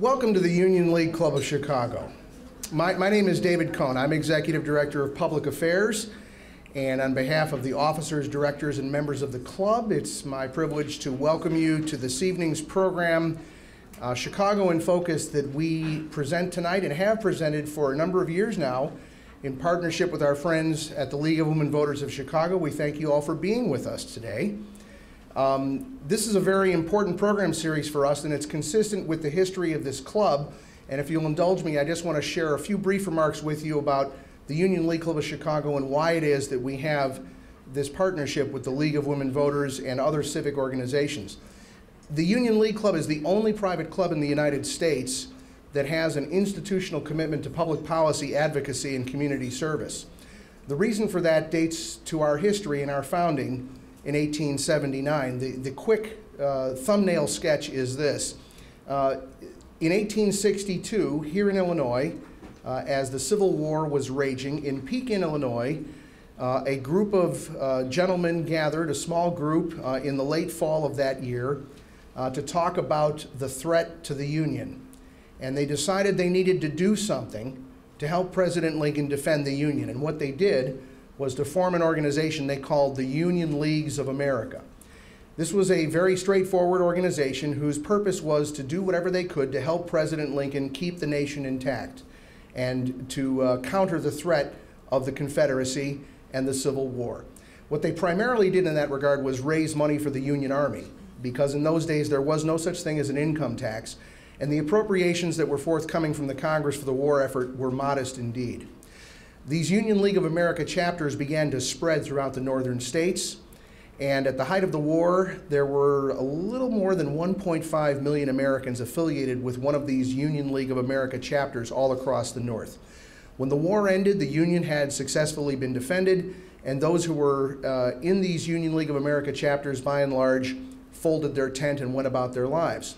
Welcome to the Union League Club of Chicago. My, my name is David Cohn. I'm Executive Director of Public Affairs. And on behalf of the officers, directors, and members of the club, it's my privilege to welcome you to this evening's program, uh, Chicago in Focus, that we present tonight and have presented for a number of years now in partnership with our friends at the League of Women Voters of Chicago. We thank you all for being with us today. Um, this is a very important program series for us, and it's consistent with the history of this club. And if you'll indulge me, I just want to share a few brief remarks with you about the Union League Club of Chicago and why it is that we have this partnership with the League of Women Voters and other civic organizations. The Union League Club is the only private club in the United States that has an institutional commitment to public policy advocacy and community service. The reason for that dates to our history and our founding in 1879. The, the quick uh, thumbnail sketch is this. Uh, in 1862, here in Illinois, uh, as the Civil War was raging, in Pekin, Illinois, uh, a group of uh, gentlemen gathered, a small group, uh, in the late fall of that year to talk about the threat to the Union. And they decided they needed to do something to help President Lincoln defend the Union. And what they did was to form an organization they called the Union Leagues of America. This was a very straightforward organization whose purpose was to do whatever they could to help President Lincoln keep the nation intact and to uh, counter the threat of the Confederacy and the Civil War. What they primarily did in that regard was raise money for the Union Army, because in those days there was no such thing as an income tax, and the appropriations that were forthcoming from the Congress for the war effort were modest indeed. These Union League of America chapters began to spread throughout the northern states. And at the height of the war, there were a little more than 1.5 million Americans affiliated with one of these Union League of America chapters all across the North. When the war ended, the Union had successfully been defended, and those who were uh, in these Union League of America chapters, by and large, folded their tent and went about their lives.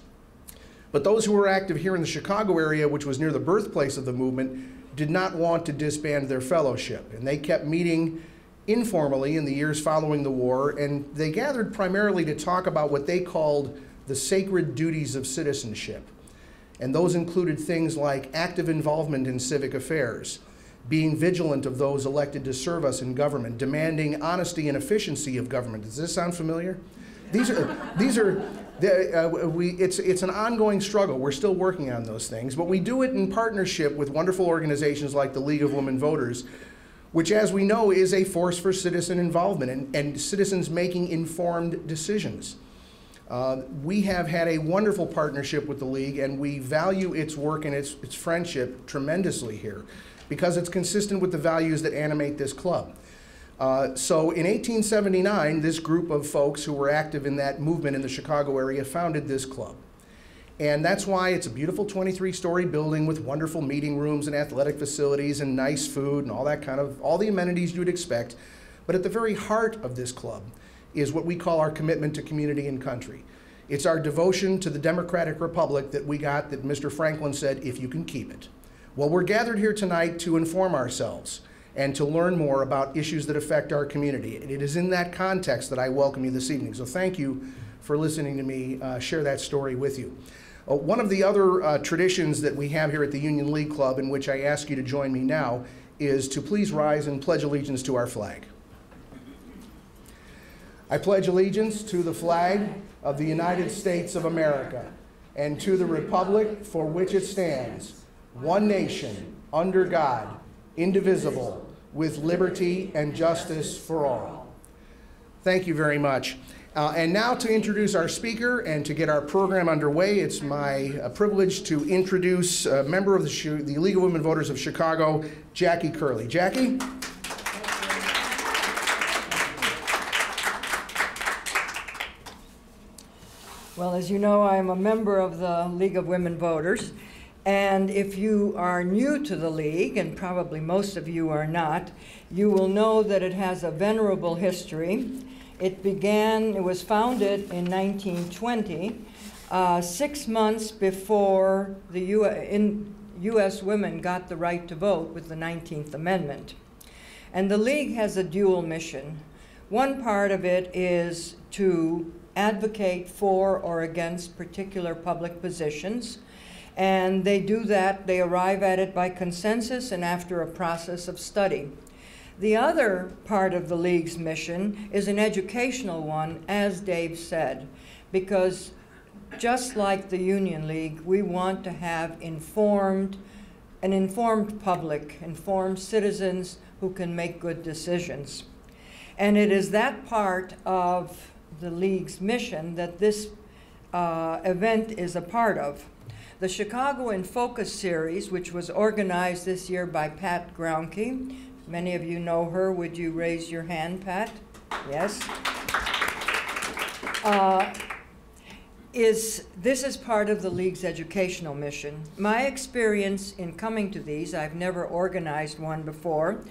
But those who were active here in the Chicago area, which was near the birthplace of the movement, did not want to disband their fellowship, and they kept meeting informally in the years following the war, and they gathered primarily to talk about what they called the sacred duties of citizenship. And those included things like active involvement in civic affairs, being vigilant of those elected to serve us in government, demanding honesty and efficiency of government. Does this sound familiar? These are, these are uh, we, it's, it's an ongoing struggle. We're still working on those things, but we do it in partnership with wonderful organizations like the League of Women Voters, which, as we know, is a force for citizen involvement and, and citizens making informed decisions. Uh, we have had a wonderful partnership with the League, and we value its work and its, its friendship tremendously here because it's consistent with the values that animate this club. Uh, so in 1879, this group of folks who were active in that movement in the Chicago area founded this club. And that's why it's a beautiful 23 story building with wonderful meeting rooms and athletic facilities and nice food and all that kind of, all the amenities you'd expect. But at the very heart of this club is what we call our commitment to community and country. It's our devotion to the Democratic Republic that we got that Mr. Franklin said, if you can keep it. Well, we're gathered here tonight to inform ourselves and to learn more about issues that affect our community. And it is in that context that I welcome you this evening. So thank you for listening to me uh, share that story with you. Uh, one of the other uh, traditions that we have here at the Union League Club, in which I ask you to join me now, is to please rise and pledge allegiance to our flag. I pledge allegiance to the flag of the United States of America and to the republic for which it stands, one nation, under God, indivisible, with liberty and justice for all. Thank you very much. Uh, and now to introduce our speaker and to get our program underway, it's my uh, privilege to introduce a member of the, the League of Women Voters of Chicago, Jackie Curley. Jackie? Well, as you know, I'm a member of the League of Women Voters. And if you are new to the League, and probably most of you are not, you will know that it has a venerable history. It began, it was founded in 1920, uh, six months before the U in U.S. women got the right to vote with the 19th Amendment. And the League has a dual mission. One part of it is to advocate for or against particular public positions And they do that, they arrive at it by consensus and after a process of study. The other part of the League's mission is an educational one, as Dave said, because just like the Union League, we want to have informed, an informed public, informed citizens who can make good decisions. And it is that part of the League's mission that this uh, event is a part of. The Chicago in Focus series, which was organized this year by Pat Grounke, Many of you know her. Would you raise your hand, Pat? Yes. Uh, is this is part of the league's educational mission. My experience in coming to these, I've never organized one before,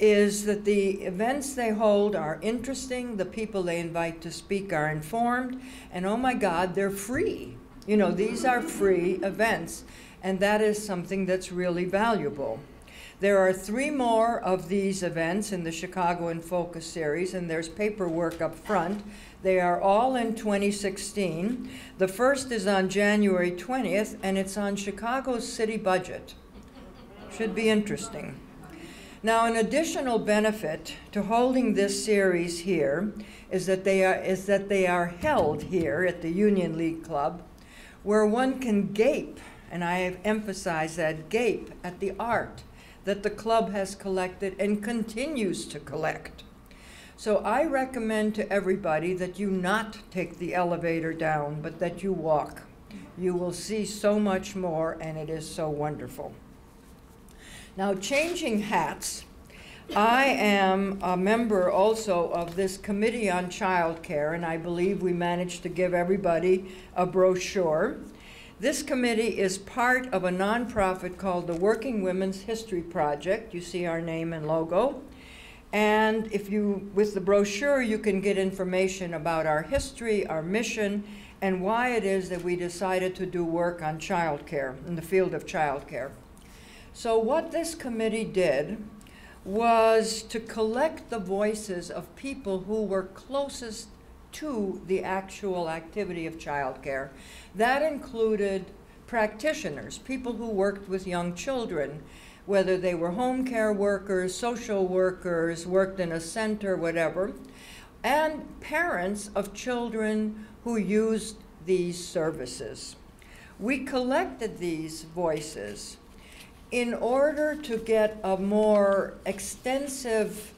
is that the events they hold are interesting, the people they invite to speak are informed, and oh my God, they're free. You know, these are free events, and that is something that's really valuable. There are three more of these events in the Chicago in Focus series, and there's paperwork up front. They are all in 2016. The first is on January 20th, and it's on Chicago's city budget. Should be interesting. Now, an additional benefit to holding this series here is that they are, is that they are held here at the Union League Club, where one can gape, and I have emphasized that gape at the art that the club has collected and continues to collect. So I recommend to everybody that you not take the elevator down, but that you walk. You will see so much more, and it is so wonderful. Now, changing hats, I am a member also of this Committee on Child Care, and I believe we managed to give everybody a brochure. This committee is part of a nonprofit called the Working Women's History Project. You see our name and logo. And if you, with the brochure, you can get information about our history, our mission, and why it is that we decided to do work on childcare, in the field of childcare. So what this committee did was to collect the voices of people who were closest to the actual activity of childcare. That included practitioners, people who worked with young children, whether they were home care workers, social workers, worked in a center, whatever, and parents of children who used these services. We collected these voices in order to get a more extensive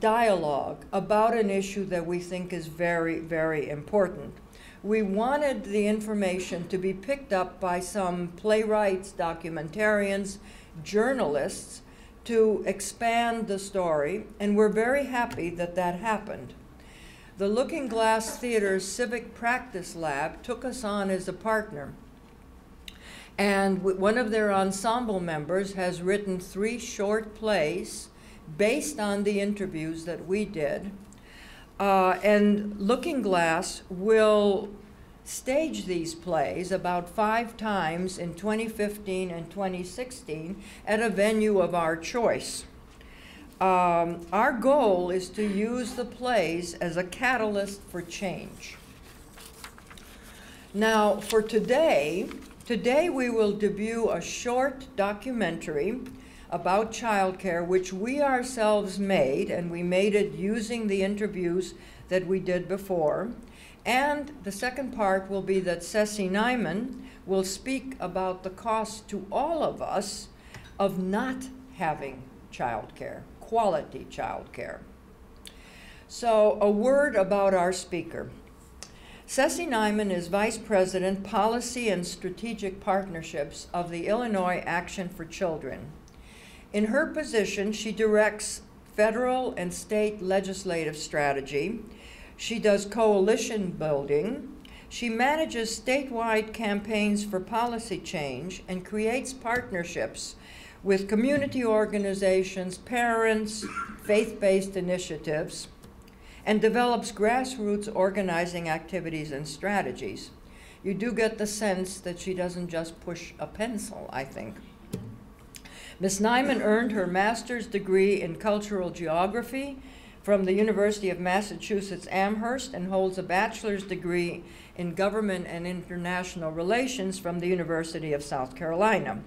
dialogue about an issue that we think is very, very important. We wanted the information to be picked up by some playwrights, documentarians, journalists to expand the story, and we're very happy that that happened. The Looking Glass Theater's Civic Practice Lab took us on as a partner. And one of their ensemble members has written three short plays based on the interviews that we did. Uh, and Looking Glass will stage these plays about five times in 2015 and 2016 at a venue of our choice. Um, our goal is to use the plays as a catalyst for change. Now, for today, today we will debut a short documentary about childcare, which we ourselves made, and we made it using the interviews that we did before. And the second part will be that Sessy Nyman will speak about the cost to all of us of not having childcare, quality childcare. So, a word about our speaker. Sessy Nyman is Vice President, Policy and Strategic Partnerships of the Illinois Action for Children. In her position, she directs federal and state legislative strategy. She does coalition building. She manages statewide campaigns for policy change and creates partnerships with community organizations, parents, faith based initiatives, and develops grassroots organizing activities and strategies. You do get the sense that she doesn't just push a pencil, I think. Ms. Nyman earned her master's degree in cultural geography from the University of Massachusetts Amherst and holds a bachelor's degree in government and international relations from the University of South Carolina.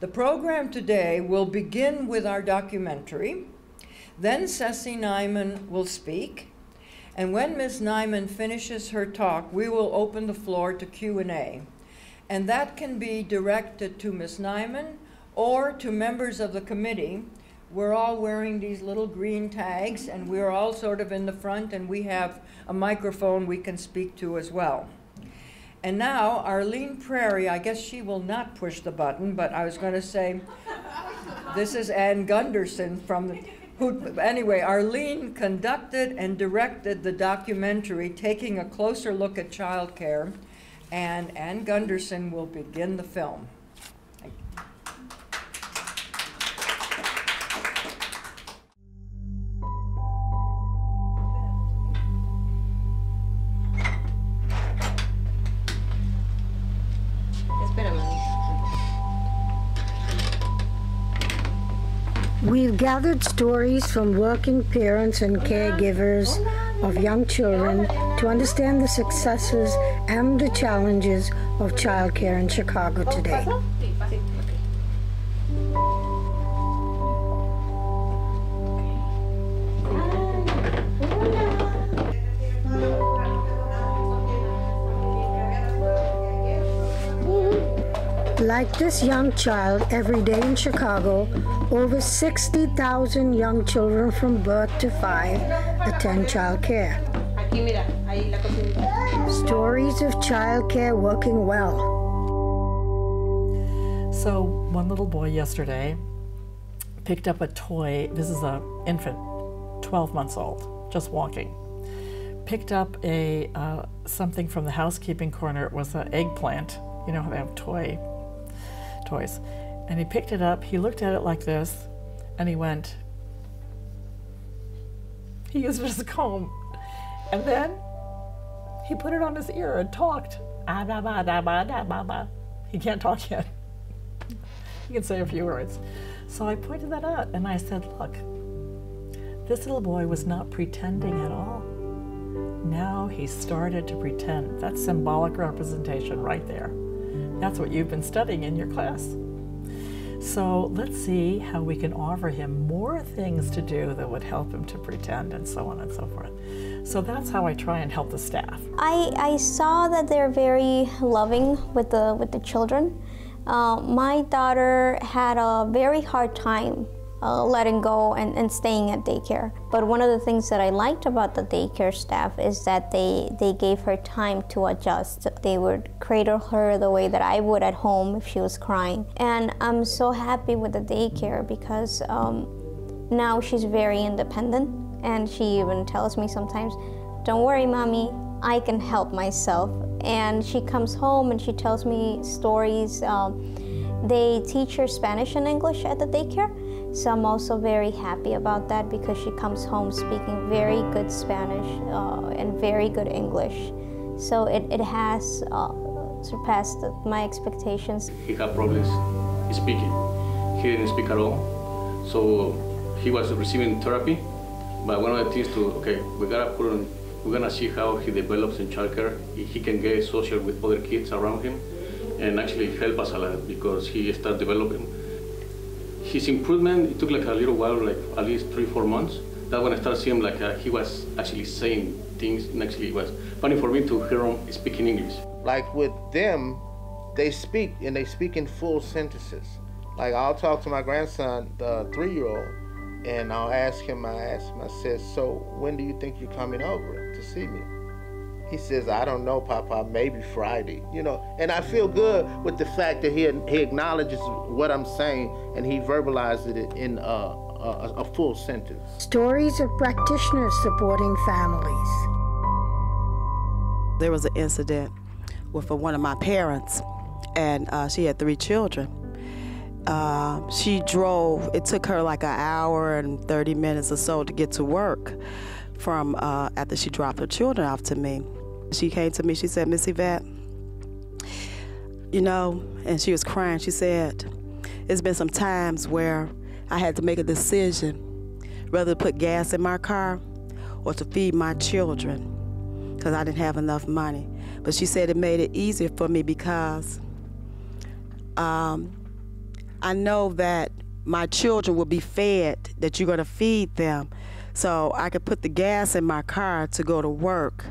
The program today will begin with our documentary. Then Sessy Nyman will speak. And when Ms. Nyman finishes her talk, we will open the floor to Q&A. And that can be directed to Ms. Nyman or to members of the committee. We're all wearing these little green tags, and we're all sort of in the front, and we have a microphone we can speak to as well. And now, Arlene Prairie, I guess she will not push the button, but I was going to say, this is Ann Gunderson from, the, who, anyway, Arlene conducted and directed the documentary taking a closer look at childcare, and Ann Gunderson will begin the film. We've gathered stories from working parents and caregivers of young children to understand the successes and the challenges of childcare in Chicago today. Like this young child, every day in Chicago, over 60,000 young children from birth to five attend child care. Stories of child care working well. So, one little boy yesterday picked up a toy. This is an infant, 12 months old, just walking. Picked up a uh, something from the housekeeping corner. It was an eggplant. You know how they have toy toys. And he picked it up, he looked at it like this, and he went, he used it as a comb. And then he put it on his ear and talked. Ah, he can't talk yet. he can say a few words. So I pointed that out and I said, look, this little boy was not pretending at all. Now he started to pretend. That's symbolic representation right there. That's what you've been studying in your class. So let's see how we can offer him more things to do that would help him to pretend and so on and so forth. So that's how I try and help the staff. I, I saw that they're very loving with the, with the children. Uh, my daughter had a very hard time uh, letting go and, and staying at daycare. But one of the things that I liked about the daycare staff is that they, they gave her time to adjust. They would cradle her the way that I would at home if she was crying. And I'm so happy with the daycare because um, now she's very independent and she even tells me sometimes, don't worry, mommy, I can help myself. And she comes home and she tells me stories. Um, they teach her Spanish and English at the daycare. So I'm also very happy about that because she comes home speaking very good Spanish uh, and very good English. So it, it has uh, surpassed my expectations. He had problems speaking. He didn't speak at all. So he was receiving therapy. But one of the things to, okay, we gotta put on, we're gonna see how he develops in childcare. if He can get social with other kids around him and actually help us a lot because he started developing his improvement, it took like a little while, like at least three, four months. That when I started seeing like uh, he was actually saying things, and actually it was funny for me to hear him speaking English. Like with them, they speak, and they speak in full sentences. Like I'll talk to my grandson, the three-year-old, and I'll ask him, I ask him, I said, so when do you think you're coming over to see me? He says, I don't know, Papa, maybe Friday, you know. And I feel good with the fact that he, he acknowledges what I'm saying and he verbalizes it in a, a, a full sentence. Stories of practitioners supporting families. There was an incident with one of my parents, and uh, she had three children. Uh, she drove, it took her like an hour and 30 minutes or so to get to work from uh, after she dropped her children off to me. She came to me, she said, Miss Yvette, you know, and she was crying. She said, It's been some times where I had to make a decision whether to put gas in my car or to feed my children because I didn't have enough money. But she said it made it easier for me because um, I know that my children will be fed, that you're going to feed them. So I could put the gas in my car to go to work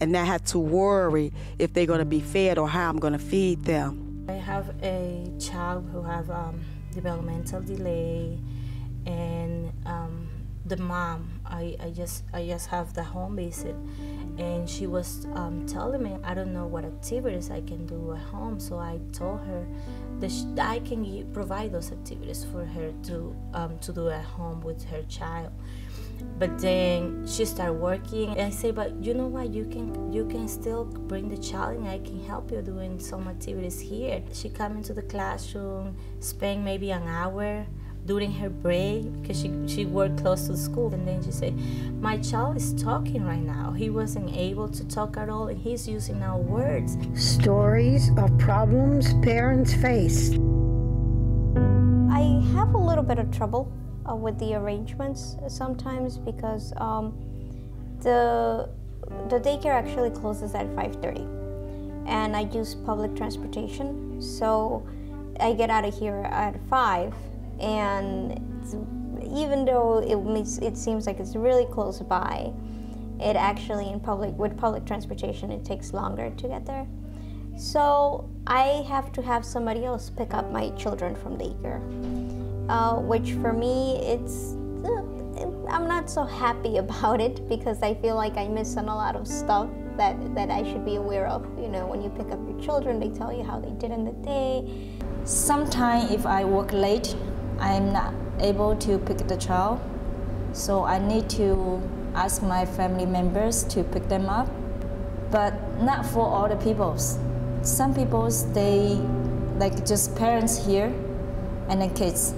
and not have to worry if they're going to be fed or how I'm going to feed them. I have a child who have um, developmental delay and um, the mom I, I just I just have the home visit and she was um, telling me I don't know what activities I can do at home so I told her that sh- I can provide those activities for her to um, to do at home with her child but then she started working. And I say but you know what? You can you can still bring the child and I can help you doing some activities here. She come into the classroom spend maybe an hour during her break because she, she worked close to the school. And then she said my child is talking right now. He wasn't able to talk at all and he's using now words. Stories of problems parents face. I have a little bit of trouble uh, with the arrangements sometimes because um, the the daycare actually closes at 5:30, and I use public transportation. So I get out of here at five, and even though it it seems like it's really close by, it actually in public with public transportation it takes longer to get there. So I have to have somebody else pick up my children from daycare uh, which for me it's uh, I'm not so happy about it because I feel like I miss on a lot of stuff that, that I should be aware of. You know, when you pick up your children, they tell you how they did in the day. Sometimes if I work late, I'm not able to pick the child, so I need to ask my family members to pick them up, but not for all the peoples. Some peoples they like just parents here and the kids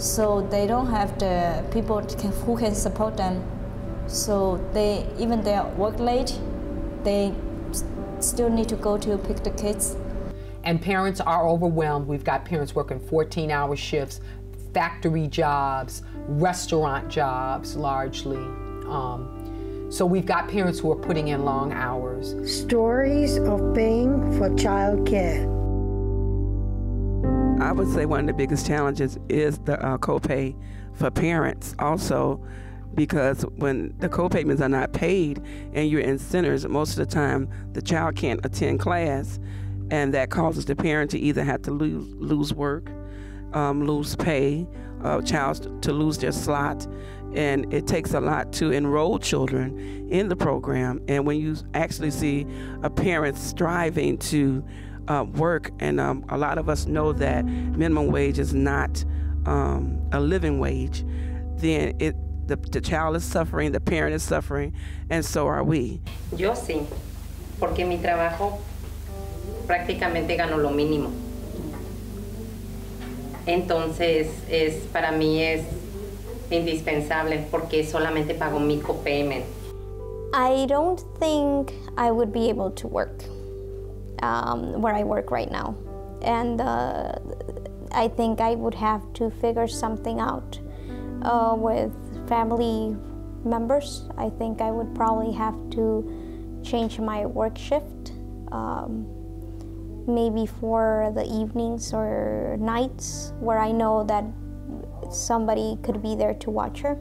so they don't have the people who can support them. So they even they work late, they still need to go to pick the kids. And parents are overwhelmed. We've got parents working 14-hour shifts, factory jobs, restaurant jobs largely. Um, so we've got parents who are putting in long hours. Stories of paying for child care. I would say one of the biggest challenges is the uh, copay for parents also because when the co-payments are not paid and you're in centers, most of the time the child can't attend class and that causes the parent to either have to lose, lose work, um, lose pay, uh, child to lose their slot, and it takes a lot to enroll children in the program. And when you actually see a parent striving to uh, work, and um, a lot of us know that minimum wage is not um, a living wage, then it the, the child is suffering, the parent is suffering, and so are we. Yo sí, porque mi trabajo prácticamente gano lo mínimo. Entonces, es, para mí es indispensable porque solamente pago mi copayment. I don't think I would be able to work um, where I work right now. And uh, I think I would have to figure something out uh, with family members. I think I would probably have to change my work shift, um, maybe for the evenings or nights where I know that somebody could be there to watch her,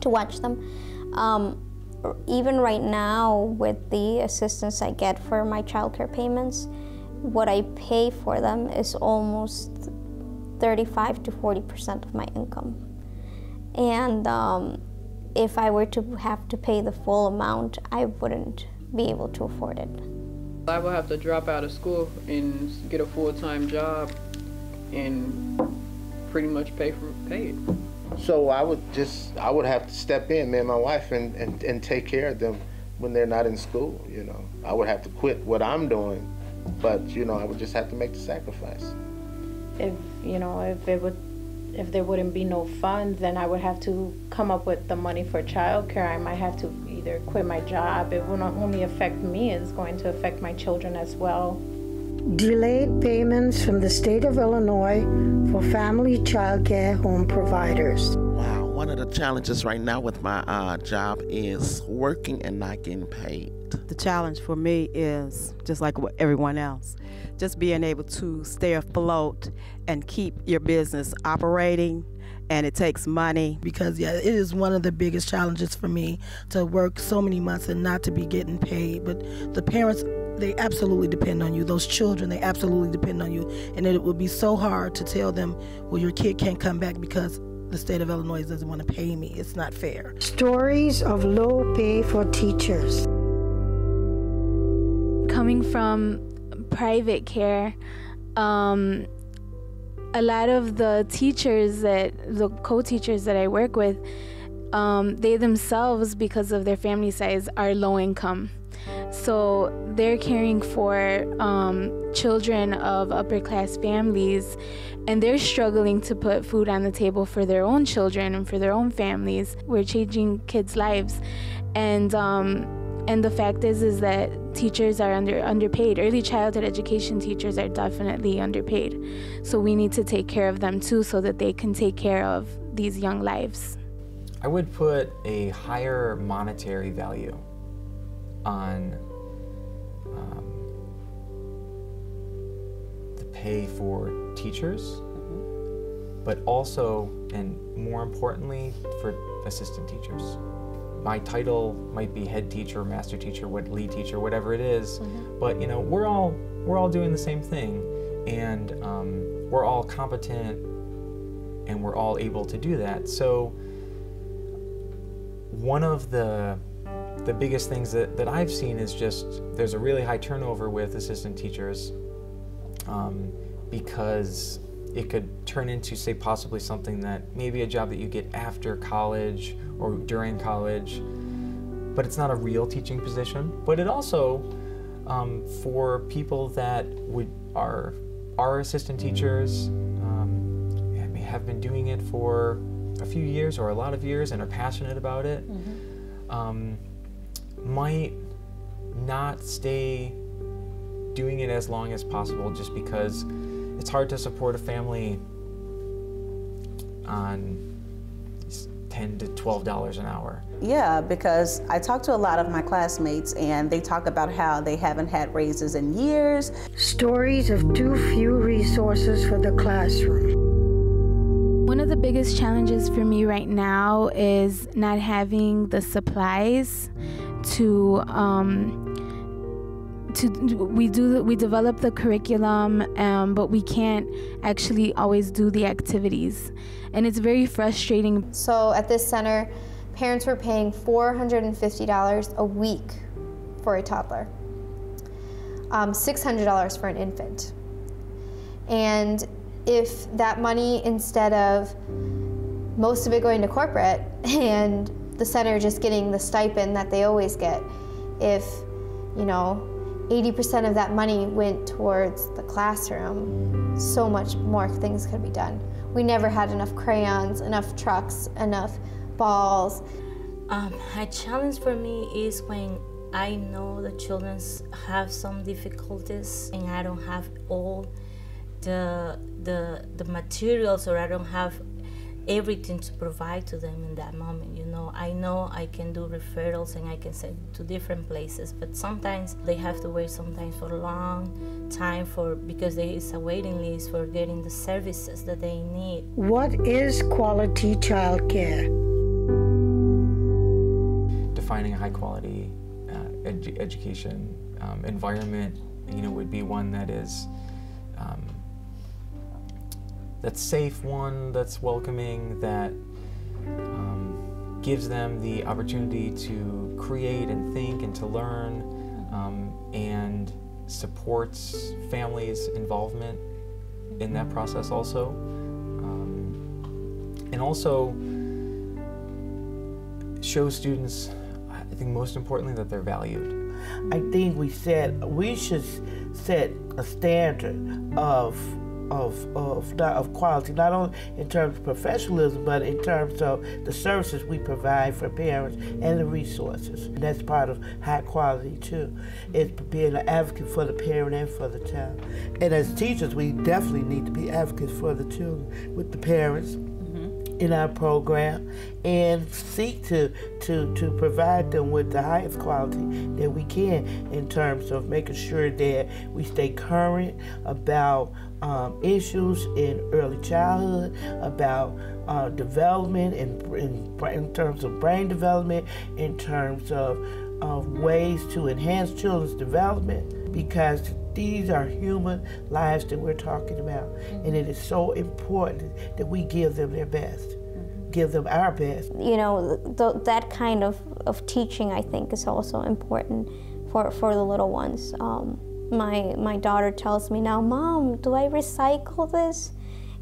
to watch them. Um, even right now with the assistance I get for my childcare payments, what I pay for them is almost 35 to 40 percent of my income. And um, if I were to have to pay the full amount, I wouldn't be able to afford it. I would have to drop out of school and get a full-time job and pretty much pay for pay it. So I would just, I would have to step in, me and my wife, and, and, and take care of them when they're not in school, you know. I would have to quit what I'm doing, but, you know, I would just have to make the sacrifice. If, you know, if it would, if there wouldn't be no funds, then I would have to come up with the money for childcare. I might have to either quit my job. It will not only affect me, it's going to affect my children as well. Delayed payments from the state of Illinois for family child care home providers. Wow, One of the challenges right now with my uh, job is working and not getting paid. The challenge for me is just like everyone else, just being able to stay afloat and keep your business operating and it takes money. Because yeah, it is one of the biggest challenges for me to work so many months and not to be getting paid. But the parents, they absolutely depend on you. Those children, they absolutely depend on you. And it would be so hard to tell them, well, your kid can't come back because the state of Illinois doesn't want to pay me. It's not fair. Stories of low pay for teachers. Coming from private care, um, a lot of the teachers that the co-teachers that I work with, um, they themselves, because of their family size, are low income. So they're caring for um, children of upper class families, and they're struggling to put food on the table for their own children and for their own families. We're changing kids' lives, and um, and the fact is is that teachers are under underpaid. Early childhood education teachers are definitely underpaid. So we need to take care of them too so that they can take care of these young lives. I would put a higher monetary value on um, the pay for teachers mm-hmm. but also and more importantly for assistant teachers my title might be head teacher, master teacher, what lead teacher, whatever it is, mm-hmm. but you know we're all we're all doing the same thing, and um, we're all competent, and we're all able to do that. So one of the the biggest things that, that I've seen is just there's a really high turnover with assistant teachers um, because it could turn into say possibly something that maybe a job that you get after college or during college, but it's not a real teaching position. But it also, um, for people that would are are assistant teachers, um, have been doing it for a few years or a lot of years and are passionate about it, mm-hmm. um, might not stay doing it as long as possible just because it's hard to support a family on 10 to 12 dollars an hour. Yeah because i talk to a lot of my classmates and they talk about how they haven't had raises in years. Stories of too few resources for the classroom. One of the biggest challenges for me right now is not having the supplies to um, to we do we develop the curriculum um, but we can't actually always do the activities. And it's very frustrating. So at this center parents were paying $450 a week for a toddler. Um, $600 for an infant. And if that money instead of most of it going to corporate and the center just getting the stipend that they always get if you know 80% of that money went towards the classroom, so much more things could be done. We never had enough crayons, enough trucks, enough balls. Um, a challenge for me is when I know the children have some difficulties and I don't have all the the the materials or I don't have everything to provide to them in that moment you know. I know i can do referrals and i can send to different places but sometimes they have to wait sometimes for a long time for because there is a waiting list for getting the services that they need. What is quality child care defining a high quality uh, education um, environment you know would be one that is that's safe one, that's welcoming, that um, gives them the opportunity to create and think and to learn, um, and supports families' involvement in that process also. Um, and also show students, I think most importantly, that they're valued. I think we said we should set a standard of of, of, of quality, not only in terms of professionalism, but in terms of the services we provide for parents and the resources. And that's part of high quality too. It's being an advocate for the parent and for the child. And as teachers, we definitely need to be advocates for the children with the parents. Mm-hmm. in our program and seek to, to, to provide them with the highest quality that we can in terms of making sure that we stay current about um, issues in early childhood, about uh, development in, in, in terms of brain development, in terms of, of ways to enhance children's development, because these are human lives that we're talking about. And it is so important that we give them their best, give them our best. You know, th- that kind of, of teaching, I think, is also important for, for the little ones. Um, my, my daughter tells me now, Mom, do I recycle this?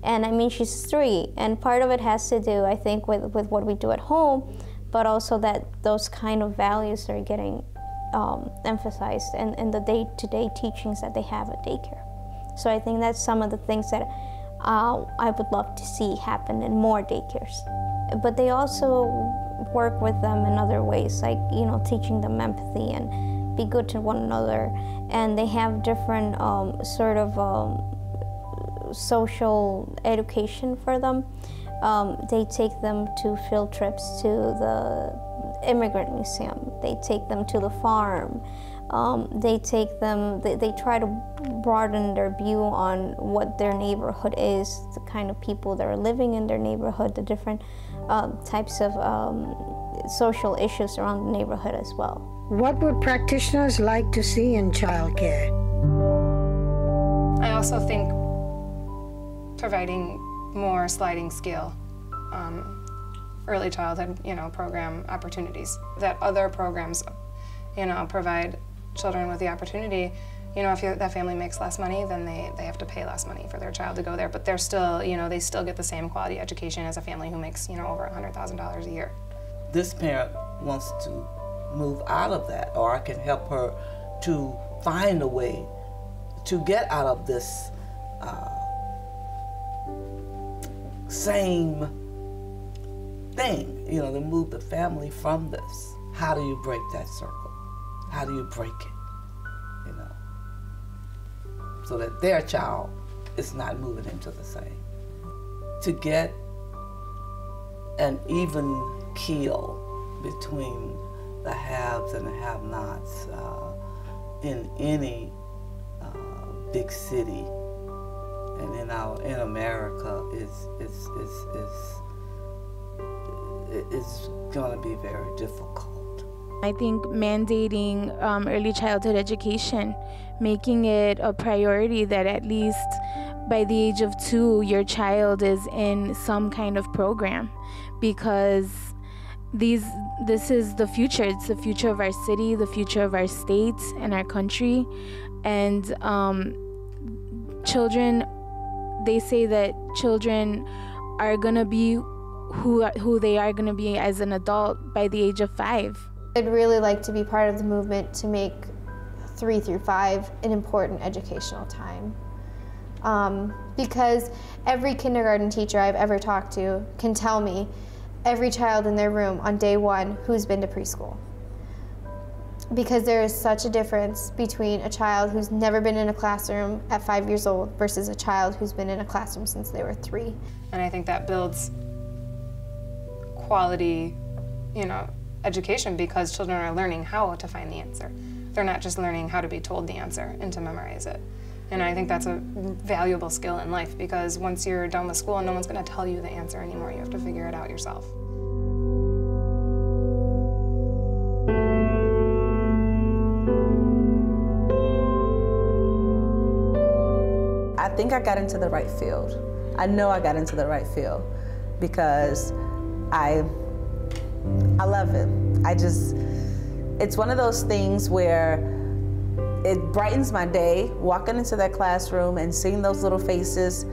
And I mean, she's three, and part of it has to do, I think, with, with what we do at home, but also that those kind of values are getting um, emphasized in, in the day to day teachings that they have at daycare. So I think that's some of the things that uh, I would love to see happen in more daycares. But they also work with them in other ways, like, you know, teaching them empathy and be good to one another. And they have different um, sort of um, social education for them. Um, they take them to field trips to the immigrant museum. They take them to the farm. Um, they take them, they, they try to broaden their view on what their neighborhood is, the kind of people that are living in their neighborhood, the different uh, types of social issues around the neighborhood as well. What would practitioners like to see in childcare? I also think providing more sliding scale um, early childhood, you know, program opportunities that other programs, you know, provide children with the opportunity. You know, if that family makes less money, then they, they have to pay less money for their child to go there. But they're still, you know, they still get the same quality education as a family who makes, you know, over $100,000 a year. This parent wants to move out of that, or I can help her to find a way to get out of this uh, same thing, you know, to move the family from this. How do you break that circle? How do you break it? You know, so that their child is not moving into the same. To get an even keel between the haves and the have-nots uh, in any uh, big city and in our in America is is is is is going to be very difficult. I think mandating um, early childhood education, making it a priority that at least by the age of two, your child is in some kind of program, because these this is the future. It's the future of our city, the future of our state and our country, and um, children they say that children are gonna be who who they are gonna be as an adult by the age of five. I'd really like to be part of the movement to make three through five an important educational time. Um, because every kindergarten teacher I've ever talked to can tell me every child in their room on day one who's been to preschool because there is such a difference between a child who's never been in a classroom at five years old versus a child who's been in a classroom since they were three. And I think that builds quality, you know, education because children are learning how to find the answer. They're not just learning how to be told the answer and to memorize it. And I think that's a valuable skill in life because once you're done with school, no one's going to tell you the answer anymore. You have to figure it out yourself. I think I got into the right field. I know I got into the right field because I I love it. I just it's one of those things where it brightens my day walking into that classroom and seeing those little faces.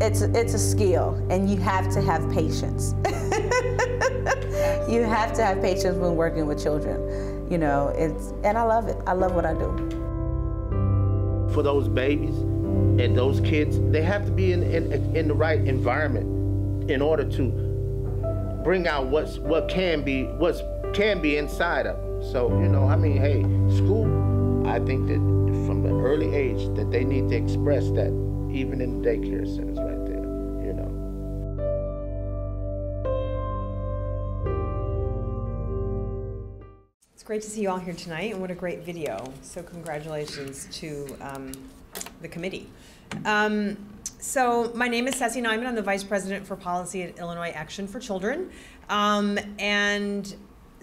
It's it's a skill and you have to have patience. you have to have patience when working with children. You know, it's and I love it. I love what I do for those babies and those kids, they have to be in, in, in the right environment in order to bring out what's what can be what's can be inside of them. So, you know, I mean, hey, school, I think that from an early age that they need to express that even in the daycare centers right there, you know. It's great to see you all here tonight and what a great video. So congratulations to um, the committee. Um, so my name is Sessy Nyman. I'm the Vice President for Policy at Illinois Action for Children. Um, and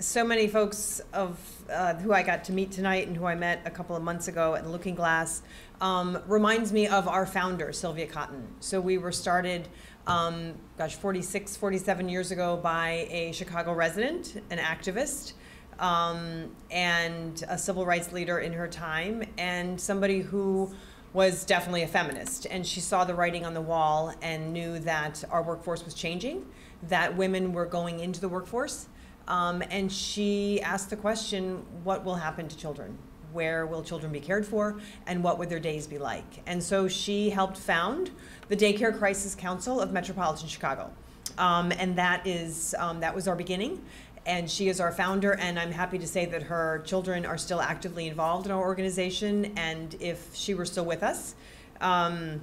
so many folks of uh, who I got to meet tonight and who I met a couple of months ago at Looking Glass um, reminds me of our founder, Sylvia Cotton. So we were started, um, gosh, 46, 47 years ago by a Chicago resident, an activist, um, and a civil rights leader in her time, and somebody who was definitely a feminist. And she saw the writing on the wall and knew that our workforce was changing, that women were going into the workforce. Um, and she asked the question what will happen to children? Where will children be cared for? And what would their days be like? And so she helped found the Daycare Crisis Council of Metropolitan Chicago. Um, and that is um, that was our beginning and she is our founder and i'm happy to say that her children are still actively involved in our organization and if she were still with us um,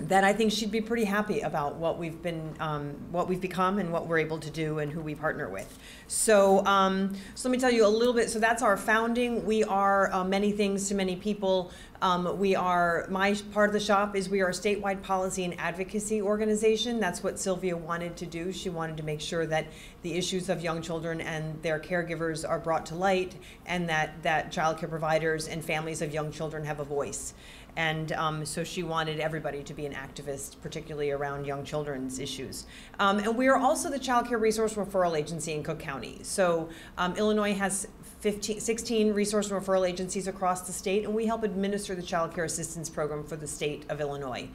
then I think she'd be pretty happy about what we've been, um, what we've become, and what we're able to do, and who we partner with. So, um, so let me tell you a little bit. So that's our founding. We are uh, many things to many people. Um, we are my part of the shop is we are a statewide policy and advocacy organization. That's what Sylvia wanted to do. She wanted to make sure that the issues of young children and their caregivers are brought to light, and that that child care providers and families of young children have a voice. And um, so she wanted everybody to be an activist, particularly around young children's issues. Um, and we are also the Child Care Resource Referral Agency in Cook County. So um, Illinois has 15, 16 resource referral agencies across the state, and we help administer the Child Care Assistance Program for the state of Illinois.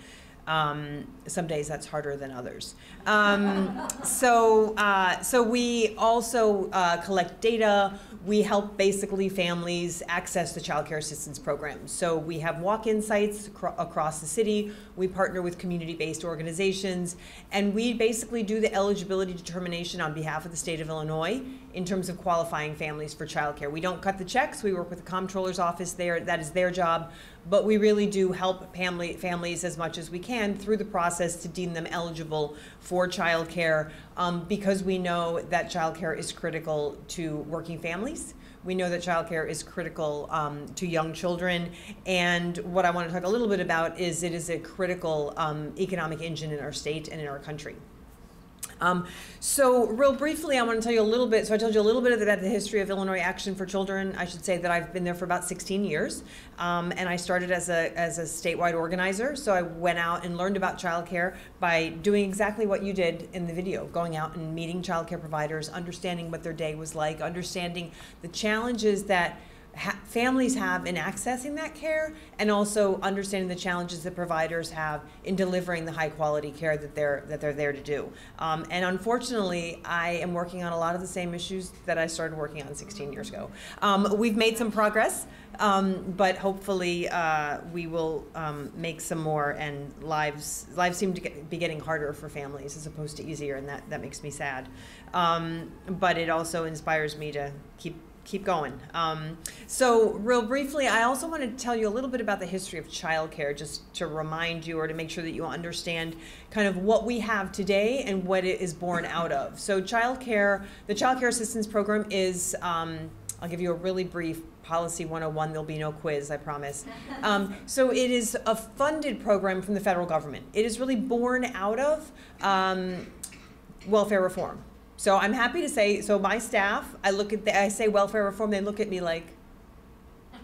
Um, some days that's harder than others. Um, so, uh, so we also uh, collect data. We help basically families access the child care assistance program. So we have walk-in sites acro- across the city. We partner with community-based organizations, and we basically do the eligibility determination on behalf of the state of Illinois in terms of qualifying families for child care. We don't cut the checks. We work with the comptroller's office there. That is their job but we really do help family, families as much as we can through the process to deem them eligible for childcare um, because we know that childcare is critical to working families. We know that childcare is critical um, to young children. And what I want to talk a little bit about is it is a critical um, economic engine in our state and in our country. Um, so, real briefly, I want to tell you a little bit. So, I told you a little bit about the history of Illinois Action for Children. I should say that I've been there for about 16 years, um, and I started as a as a statewide organizer. So, I went out and learned about childcare by doing exactly what you did in the video, going out and meeting childcare providers, understanding what their day was like, understanding the challenges that ha- families have in accessing that care and also understanding the challenges that providers have in delivering the high quality care that they're that they're there to do. Um, and unfortunately i am working on a lot of the same issues that i started working on 16 years ago. Um, we've made some progress um, but hopefully uh, we will um, make some more and lives lives seem to get, be getting harder for families as opposed to easier and that, that makes me sad. Um, but it also inspires me to keep keep going. Um, so, real briefly, I also want to tell you a little bit about the history of childcare, just to remind you or to make sure that you understand kind of what we have today and what it is born out of. So, childcare, the Child Care Assistance Program is. Um, I'll give you a really brief policy 101 there'll be no quiz i promise um, so it is a funded program from the federal government it is really born out of um, welfare reform so I'm happy to say, so my staff, I look at, the, I say welfare reform, they look at me like,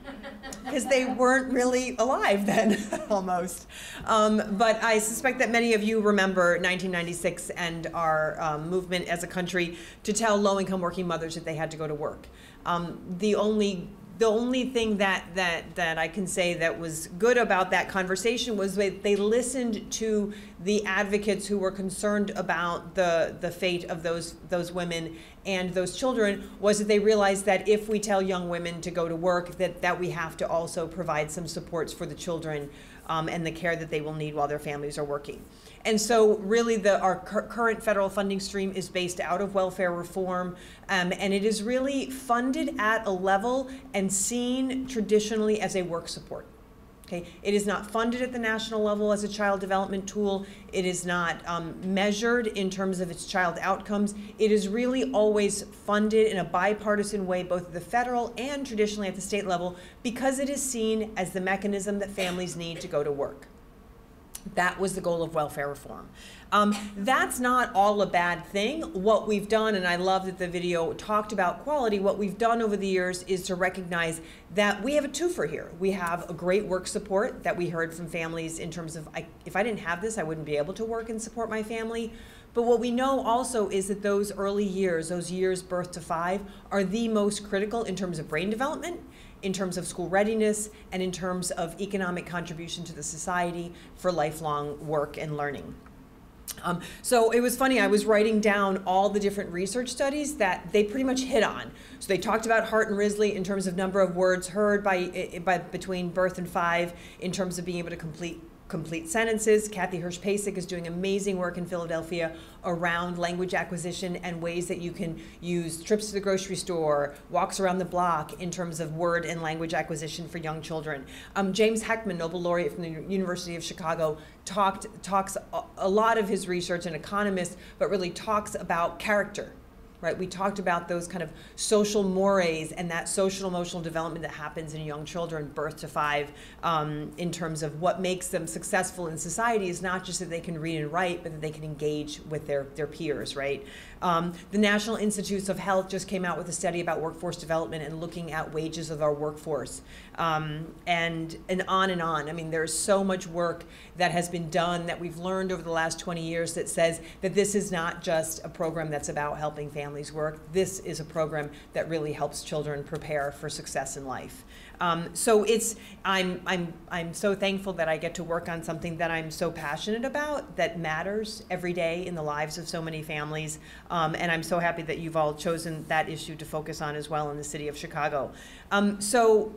because they weren't really alive then, almost. Um, but I suspect that many of you remember 1996 and our um, movement as a country to tell low-income working mothers that they had to go to work. Um, the only the only thing that that that I can say that was good about that conversation was that they listened to the advocates who were concerned about the the fate of those those women and those children was that they realized that if we tell young women to go to work that that we have to also provide some supports for the children um, and the care that they will need while their families are working. And so, really, the, our cur- current federal funding stream is based out of welfare reform, um, and it is really funded at a level and seen traditionally as a work support. Okay, it is not funded at the national level as a child development tool. It is not um, measured in terms of its child outcomes. It is really always funded in a bipartisan way, both at the federal and traditionally at the state level, because it is seen as the mechanism that families need to go to work. That was the goal of welfare reform. Um, that's not all a bad thing. What we've done, and I love that the video talked about quality, what we've done over the years is to recognize that we have a twofer here. We have a great work support that we heard from families in terms of I, if I didn't have this, I wouldn't be able to work and support my family. But what we know also is that those early years, those years birth to five, are the most critical in terms of brain development in terms of school readiness and in terms of economic contribution to the society for lifelong work and learning. Um, so it was funny, I was writing down all the different research studies that they pretty much hit on. So they talked about Hart and Risley in terms of number of words heard by, by between birth and five, in terms of being able to complete complete sentences. Kathy Hirsh-Pasek is doing amazing work in Philadelphia around language acquisition and ways that you can use trips to the grocery store, walks around the block in terms of word and language acquisition for young children. Um, James Heckman, Nobel laureate from the University of Chicago, talked talks a, lot of his research, an economist, but really talks about character right? We talked about those kind of social mores and that social emotional development that happens in young children, birth to five, um, in terms of what makes them successful in society is not just that they can read and write, but that they can engage with their, their peers, right? Um, the National Institutes of Health just came out with a study about workforce development and looking at wages of our workforce, um, and and on and on. I mean, there's so much work that has been done that we've learned over the last 20 years that says that this is not just a program that's about helping families work. This is a program that really helps children prepare for success in life. Um, so it's I'm I'm I'm so thankful that I get to work on something that I'm so passionate about that matters every day in the lives of so many families, um, and I'm so happy that you've all chosen that issue to focus on as well in the city of Chicago. Um, so.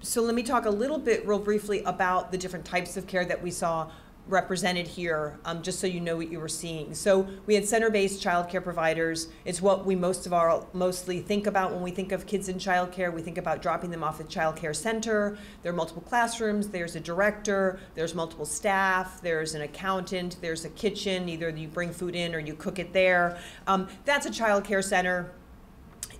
So let me talk a little bit, real briefly, about the different types of care that we saw represented here, um, just so you know what you were seeing. So we had center-based childcare providers. It's what we most of our mostly think about when we think of kids in childcare. We think about dropping them off at childcare center. There are multiple classrooms. There's a director. There's multiple staff. There's an accountant. There's a kitchen. Either you bring food in or you cook it there. Um, that's a childcare center.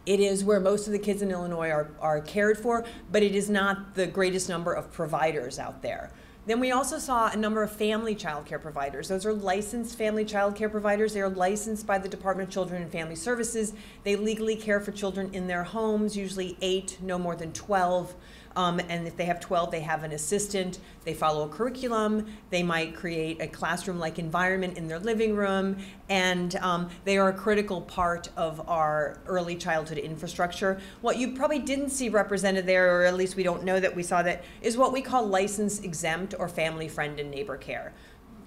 It is where most of the kids in Illinois are, are cared for, but it is not the greatest number of providers out there. Then we also saw a number of family child care providers. Those are licensed family child care providers. They are licensed by the Department of Children and Family Services. They legally care for children in their homes, usually eight, no more than 12. Um, and if they have 12, they have an assistant. They follow a curriculum. They might create a classroom like environment in their living room. And um, they are a critical part of our early childhood infrastructure. What you probably didn't see represented there, or at least we don't know that we saw that, is what we call license exempt or family friend and neighbor care.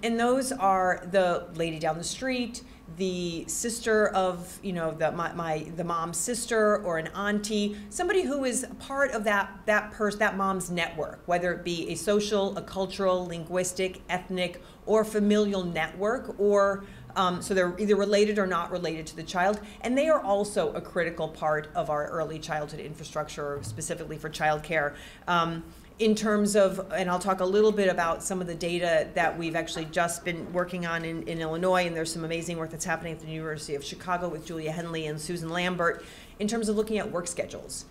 And those are the lady down the street, the sister of you know the my, my the mom's sister or an auntie somebody who is part of that that person that mom's network whether it be a social a cultural linguistic ethnic or familial network or um, so they're either related or not related to the child. And they are also a critical part of our early childhood infrastructure specifically for childcare. Um, in terms of, and I'll talk a little bit about some of the data that we've actually just been working on in, in Illinois, and there's some amazing work that's happening at the University of Chicago with Julia Henly and Susan Lambert in terms of looking at work schedules.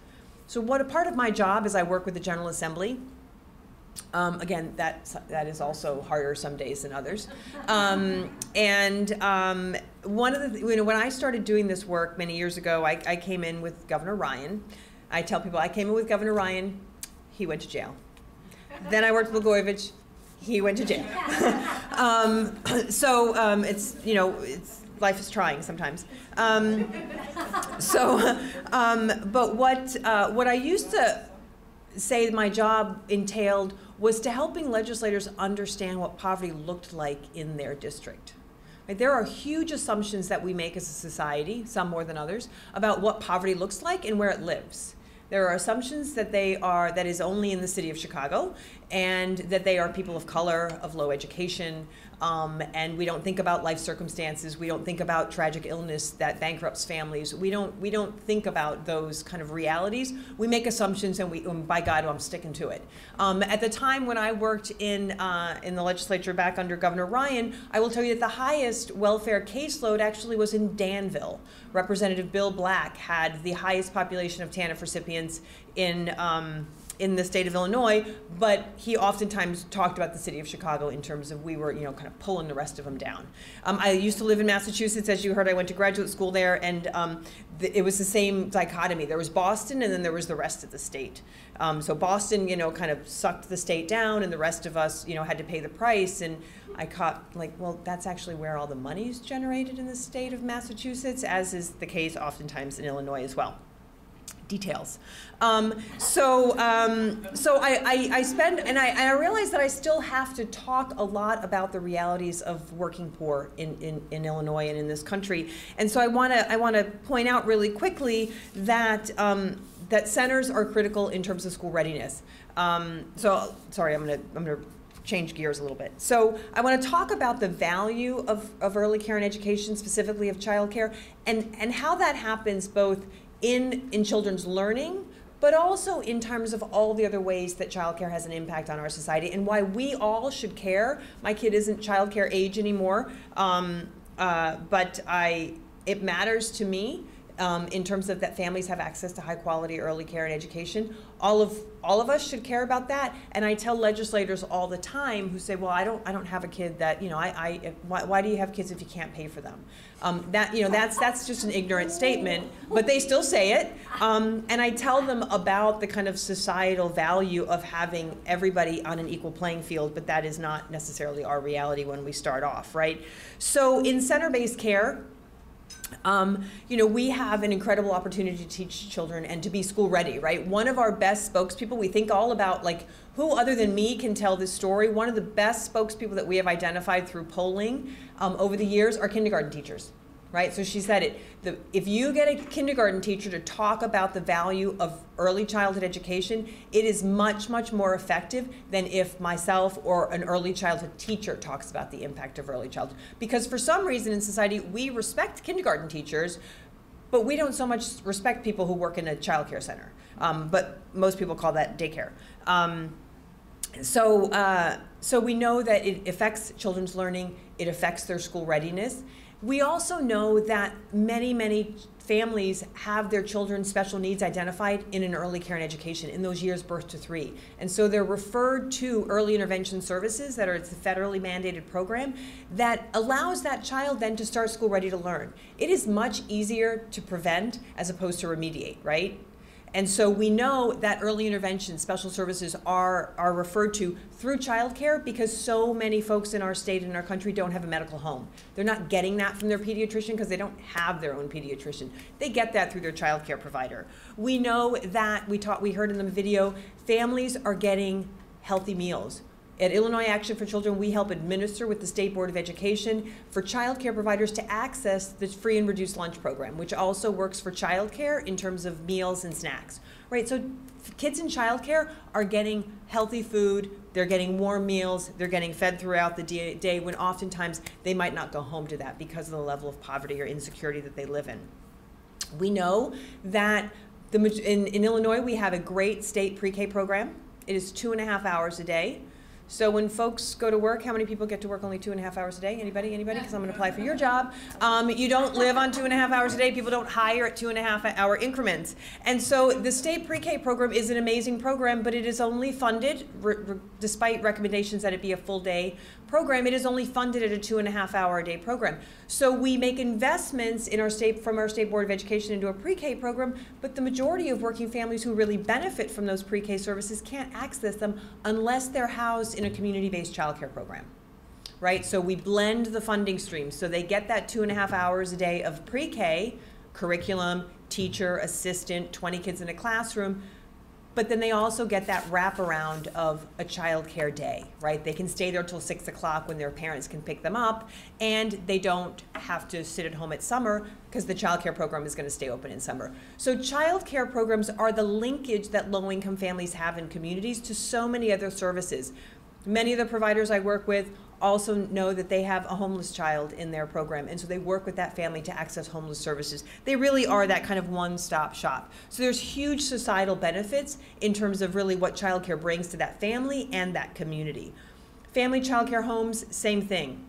So what a part of my job is I work with the General Assembly. Um, again, that that is also harder some days than others. Um, and um, one of the, you know, when I started doing this work many years ago, I, I came in with Governor Ryan. I tell people I came in with Governor Ryan he went to jail. then I worked with Blagojevich, he went to jail. um, so um, it's, you know, it's, life is trying sometimes. Um, so, um, but what, uh, what I used to say my job entailed was to helping legislators understand what poverty looked like in their district. Right? There are huge assumptions that we make as a society, some more than others, about what poverty looks like and where it lives. There are assumptions that they are that is only in the city of Chicago, and that they are people of color, of low education, um, and we don't think about life circumstances. We don't think about tragic illness that bankrupts families. We don't we don't think about those kind of realities. We make assumptions, and we and by God, I'm sticking to it. Um, at the time when I worked in uh, in the legislature back under Governor Ryan, I will tell you that the highest welfare caseload actually was in Danville. Representative Bill Black had the highest population of TANF recipients in. Um, in the state of Illinois, but he oftentimes talked about the city of Chicago in terms of we were, you know, kind of pulling the rest of them down. Um, I used to live in Massachusetts, as you heard. I went to graduate school there, and um, it was the same dichotomy. There was Boston, and then there was the rest of the state. Um, so Boston, you know, kind of sucked the state down, and the rest of us, you know, had to pay the price. And I caught like, well, that's actually where all the money is generated in the state of Massachusetts, as is the case oftentimes in Illinois as well details. Um, so, um, so I, I, I, spend, and I, I realize that I still have to talk a lot about the realities of working poor in, in, in Illinois and in this country. And so I want to, I want to point out really quickly that, um, that centers are critical in terms of school readiness. Um, so, sorry, I'm going to, I'm to change gears a little bit. So I want to talk about the value of, of early care and education, specifically of childcare, and, and how that happens both in, in children's learning, but also in terms of all the other ways that childcare has an impact on our society and why we all should care. My kid isn't childcare age anymore, um, uh, but I, it matters to me um, in terms of that families have access to high quality early care and education. All of all of us should care about that. And I tell legislators all the time who say, "Well, I don't I don't have a kid that you know I, I why, why do you have kids if you can't pay for them?" Um, that you know that's that's just an ignorant statement, but they still say it. Um, and I tell them about the kind of societal value of having everybody on an equal playing field, but that is not necessarily our reality when we start off, right? So in center-based care um, you know, we have an incredible opportunity to teach children and to be school ready, right? One of our best spokespeople, we think all about like who other than me can tell this story. One of the best spokespeople that we have identified through polling um, over the years are kindergarten teachers right? So she said it. The, if you get a kindergarten teacher to talk about the value of early childhood education, it is much, much more effective than if myself or an early childhood teacher talks about the impact of early childhood. Because for some reason in society, we respect kindergarten teachers, but we don't so much respect people who work in a child care center. Um, but most people call that daycare. Um, so, uh, so we know that it affects children's learning, it affects their school readiness, we also know that many, many families have their children's special needs identified in an early care and education in those years birth to three. And so they're referred to early intervention services that are it's a federally mandated program that allows that child then to start school ready to learn. It is much easier to prevent as opposed to remediate, right? And so we know that early intervention special services are, are referred to through childcare because so many folks in our state and our country don't have a medical home. They're not getting that from their pediatrician because they don't have their own pediatrician. They get that through their childcare provider. We know that we taught we heard in the video, families are getting healthy meals. At Illinois Action for Children, we help administer with the State Board of Education for child care providers to access the free and reduced lunch program, which also works for child care in terms of meals and snacks. Right, so kids in child care are getting healthy food, they're getting warm meals, they're getting fed throughout the day when oftentimes they might not go home to that because of the level of poverty or insecurity that they live in. We know that the, in, in Illinois, we have a great state pre-K program. It is two and a half hours a day. So when folks go to work, how many people get to work only two and a half hours a day? Anybody? Anybody? Because I'm going to apply for your job. Um, you don't live on two and a half hours a day. People don't hire at two and a half hour increments. And so the state pre-K program is an amazing program, but it is only funded, re despite recommendations that it be a full day program, it is only funded at a two and a half hour a day program. So we make investments in our state from our state board of education into a pre-K program, but the majority of working families who really benefit from those pre-K services can't access them unless they're housed in a community-based childcare program. Right? So we blend the funding streams. So they get that two and a half hours a day of pre-K, curriculum, teacher, assistant, 20 kids in a classroom, but then they also get that wraparound of a child care day, right? They can stay there till six o'clock when their parents can pick them up, and they don't have to sit at home at summer because the child care program is going to stay open in summer. So, child care programs are the linkage that low income families have in communities to so many other services. Many of the providers I work with also know that they have a homeless child in their program, and so they work with that family to access homeless services. They really are that kind of one stop shop. So there's huge societal benefits in terms of really what childcare brings to that family and that community. Family childcare homes, same thing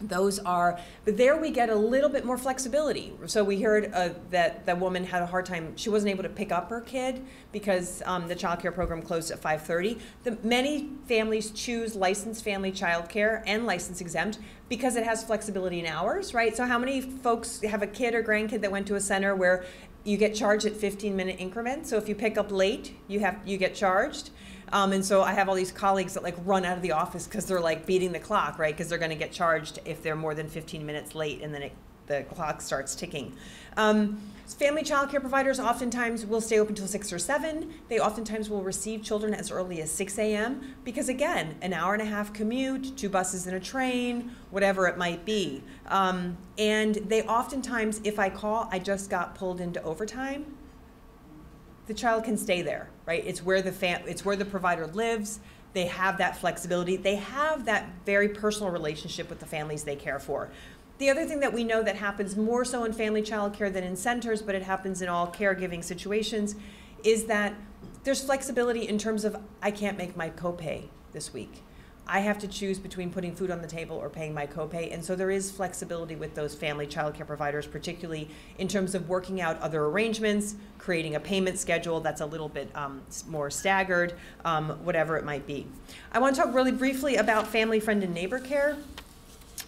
those are but there we get a little bit more flexibility. So we heard uh, that the woman had a hard time she wasn't able to pick up her kid because um, the child care program closed at 5.30 the, many families choose licensed family child care and license exempt because it has flexibility in hours right? So how many folks have a kid or grandkid that went to a center where you get charged at 15 minute increments? So if you pick up late you have you get charged. Um, and so I have all these colleagues that like run out of the office because they're like beating the clock, right? Because they're going to get charged if they're more than 15 minutes late, and then it, the clock starts ticking. Um, family child care providers oftentimes will stay open until 6 or 7. They oftentimes will receive children as early as 6 a.m. because, again, an hour and a half commute, two buses and a train, whatever it might be. Um, and they oftentimes, if I call, I just got pulled into overtime the child can stay there, right? It's where the fam- it's where the provider lives. They have that flexibility. They have that very personal relationship with the families they care for. The other thing that we know that happens more so in family child care than in centers, but it happens in all caregiving situations, is that there's flexibility in terms of I can't make my copay this week. I have to choose between putting food on the table or paying my copay. And so there is flexibility with those family child care providers, particularly in terms of working out other arrangements, creating a payment schedule that's a little bit um, more staggered, um, whatever it might be. I want to talk really briefly about family, friend, and neighbor care.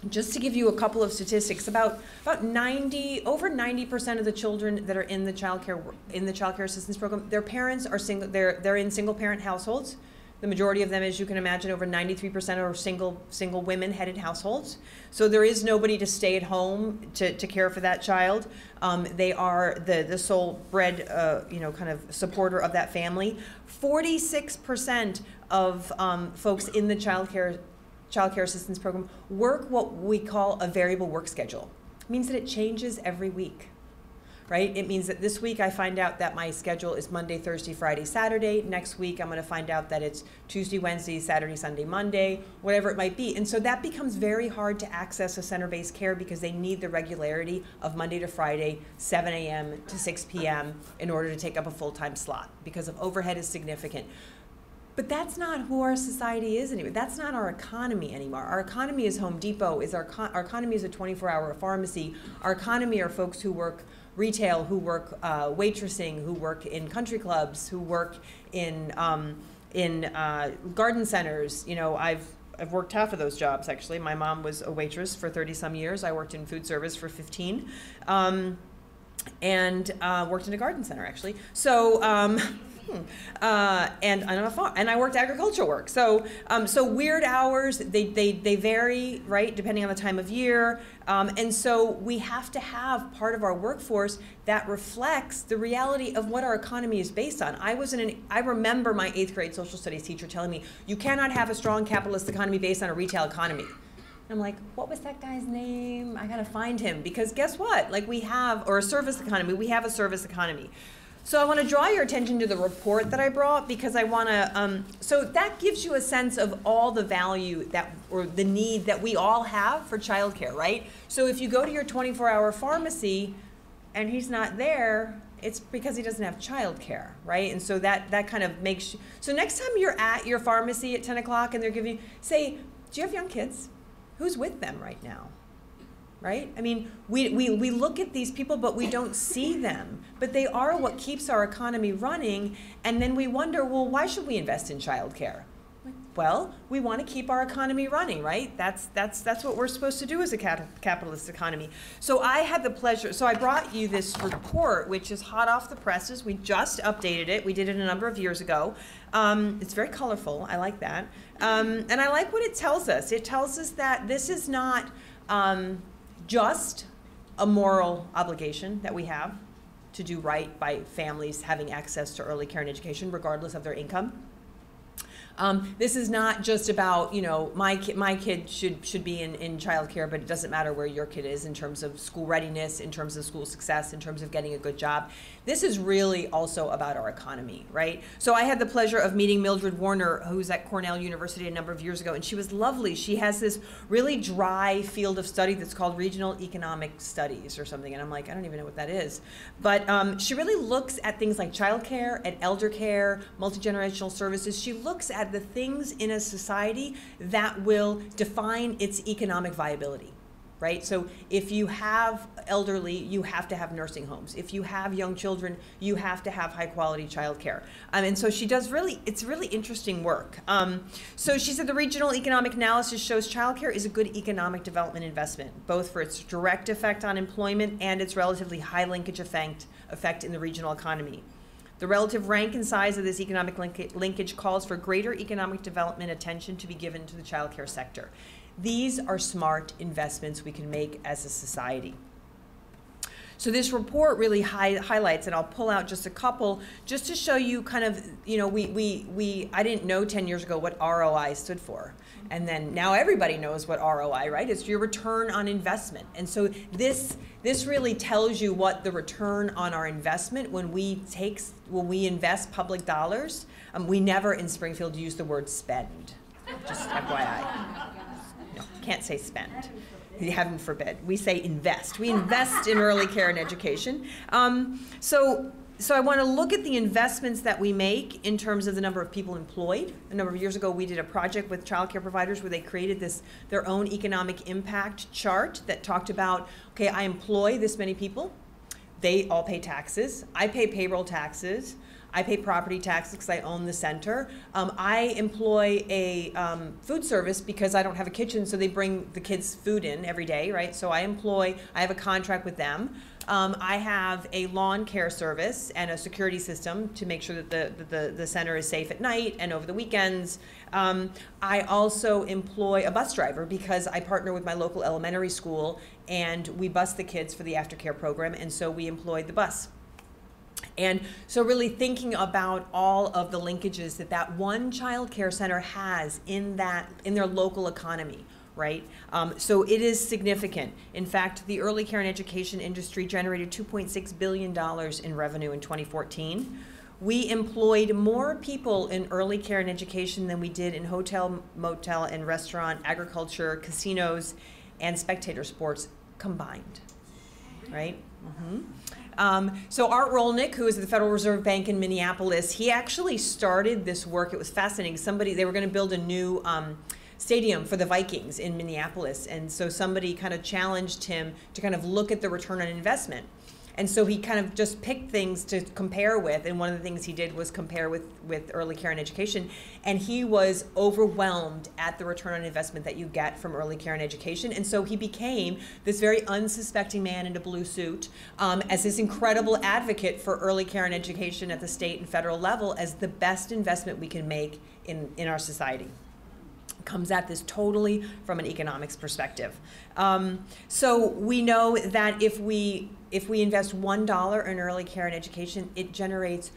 Just to give you a couple of statistics, about about 90, over 90% of the children that are in the child care in the child care assistance program, their parents are single. They're they're in single parent households. The majority of them, as you can imagine, over 93% are single single women headed households. So there is nobody to stay at home to, to care for that child. Um, they are the, the sole bread, uh, you know, kind of supporter of that family. 46% of um, folks in the child care, child care assistance program work what we call a variable work schedule. It means that it changes every week right? It means that this week I find out that my schedule is Monday, Thursday, Friday, Saturday. Next week I'm going to find out that it's Tuesday, Wednesday, Saturday, Sunday, Monday, whatever it might be. And so that becomes very hard to access a center based care because they need the regularity of Monday to Friday, 7 a.m. to 6 p.m. in order to take up a full time slot because of overhead is significant. But that's not who our society is anymore. That's not our economy anymore. Our economy is Home Depot. Is our, our economy is a 24-hour pharmacy. Our economy are folks who work retail who work uh, waitressing, who work in country clubs, who work in um, in uh, garden centers. You know, I've I've worked half of those jobs actually. My mom was a waitress for 30 some years. I worked in food service for 15. Um, and uh, worked in a garden center actually. So um, Hmm. Uh, and a farm, and I worked agricultural work. So, um, so weird hours. They, they they vary, right, depending on the time of year. Um, and so we have to have part of our workforce that reflects the reality of what our economy is based on. I was in an, I remember my eighth grade social studies teacher telling me, you cannot have a strong capitalist economy based on a retail economy. I'm like, what was that guy's name? I gotta find him because guess what? Like we have, or a service economy, we have a service economy. So I want to draw your attention to the report that I brought because I want to. Um, so that gives you a sense of all the value that or the need that we all have for childcare, right? So if you go to your 24-hour pharmacy and he's not there, it's because he doesn't have childcare, right? And so that that kind of makes. So next time you're at your pharmacy at 10 o'clock and they're giving, say, do you have young kids? Who's with them right now? Right? I mean, we, we, we look at these people, but we don't see them. But they are what keeps our economy running. And then we wonder, well, why should we invest in childcare? Well, we want to keep our economy running, right? That's that's that's what we're supposed to do as a capitalist economy. So I had the pleasure. So I brought you this report, which is hot off the presses. We just updated it. We did it a number of years ago. Um, it's very colorful. I like that, um, and I like what it tells us. It tells us that this is not. Um, just a moral obligation that we have to do right by families having access to early care and education, regardless of their income. Um, this is not just about you know my ki- my kid should should be in in childcare, but it doesn't matter where your kid is in terms of school readiness, in terms of school success, in terms of getting a good job. This is really also about our economy, right? So I had the pleasure of meeting Mildred Warner, who's at Cornell University a number of years ago, and she was lovely. She has this really dry field of study that's called regional economic studies or something, and I'm like, I don't even know what that is. But um, she really looks at things like childcare, at elder care, multi generational services. She looks at the things in a society that will define its economic viability right? So if you have elderly, you have to have nursing homes. If you have young children, you have to have high quality childcare. Um, and so she does really, it's really interesting work. Um, so she said the regional economic analysis shows childcare is a good economic development investment, both for its direct effect on employment and its relatively high linkage effect, effect in the regional economy. The relative rank and size of this economic link- linkage calls for greater economic development attention to be given to the childcare sector. These are smart investments we can make as a society. So this report really high, highlights, and I'll pull out just a couple, just to show you kind of, you know, we, we, we, I didn't know 10 years ago what ROI stood for. And then now everybody knows what ROI, right? It's your return on investment. And so this, this really tells you what the return on our investment when we take, when we invest public dollars, um, we never in Springfield use the word spend, just FYI. Can't say spend. Heaven forbid. We say invest. We invest in early care and education. Um, so, so I want to look at the investments that we make in terms of the number of people employed. A number of years ago, we did a project with childcare providers where they created this their own economic impact chart that talked about, okay, I employ this many people. They all pay taxes. I pay payroll taxes. I pay property taxes because I own the center. Um, I employ a um, food service because I don't have a kitchen, so they bring the kids food in every day, right? So I employ, I have a contract with them. Um, I have a lawn care service and a security system to make sure that the, the, the center is safe at night and over the weekends. Um, I also employ a bus driver because I partner with my local elementary school and we bus the kids for the aftercare program, and so we employ the bus. And so, really thinking about all of the linkages that that one child care center has in that in their local economy, right? Um, so it is significant. In fact, the early care and education industry generated 2.6 billion dollars in revenue in 2014. We employed more people in early care and education than we did in hotel, motel, and restaurant, agriculture, casinos, and spectator sports combined, right? Mm-hmm. Um, so Art Rolnick, who is at the Federal Reserve Bank in Minneapolis, he actually started this work. It was fascinating. Somebody they were going to build a new um, stadium for the Vikings in Minneapolis, and so somebody kind of challenged him to kind of look at the return on investment. And so he kind of just picked things to compare with. And one of the things he did was compare with, with early care and education. And he was overwhelmed at the return on investment that you get from early care and education. And so he became this very unsuspecting man in a blue suit um, as this incredible advocate for early care and education at the state and federal level as the best investment we can make in, in our society comes at this totally from an economics perspective. Um, so we know that if we if we invest one dollar in early care and education, it generates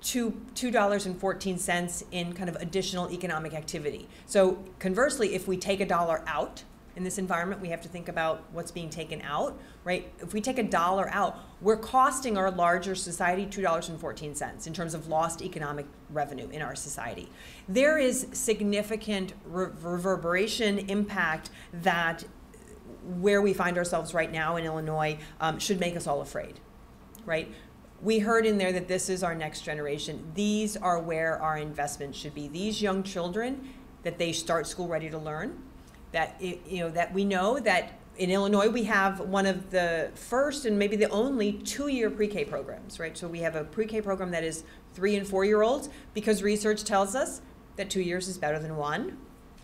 two two dollars and fourteen cents in kind of additional economic activity. So conversely, if we take a dollar out in this environment, we have to think about what's being taken out, right? If we take a dollar out, we're costing our larger society $2.14 in terms of lost economic revenue in our society. There is significant re- reverberation impact that where we find ourselves right now in Illinois um, should make us all afraid, right? We heard in there that this is our next generation. These are where our investments should be. These young children, that they start school ready to learn, that it, you know that we know that in Illinois we have one of the first and maybe the only two-year pre-K programs, right? So we have a pre-K program that is three and four-year-olds because research tells us that two years is better than one.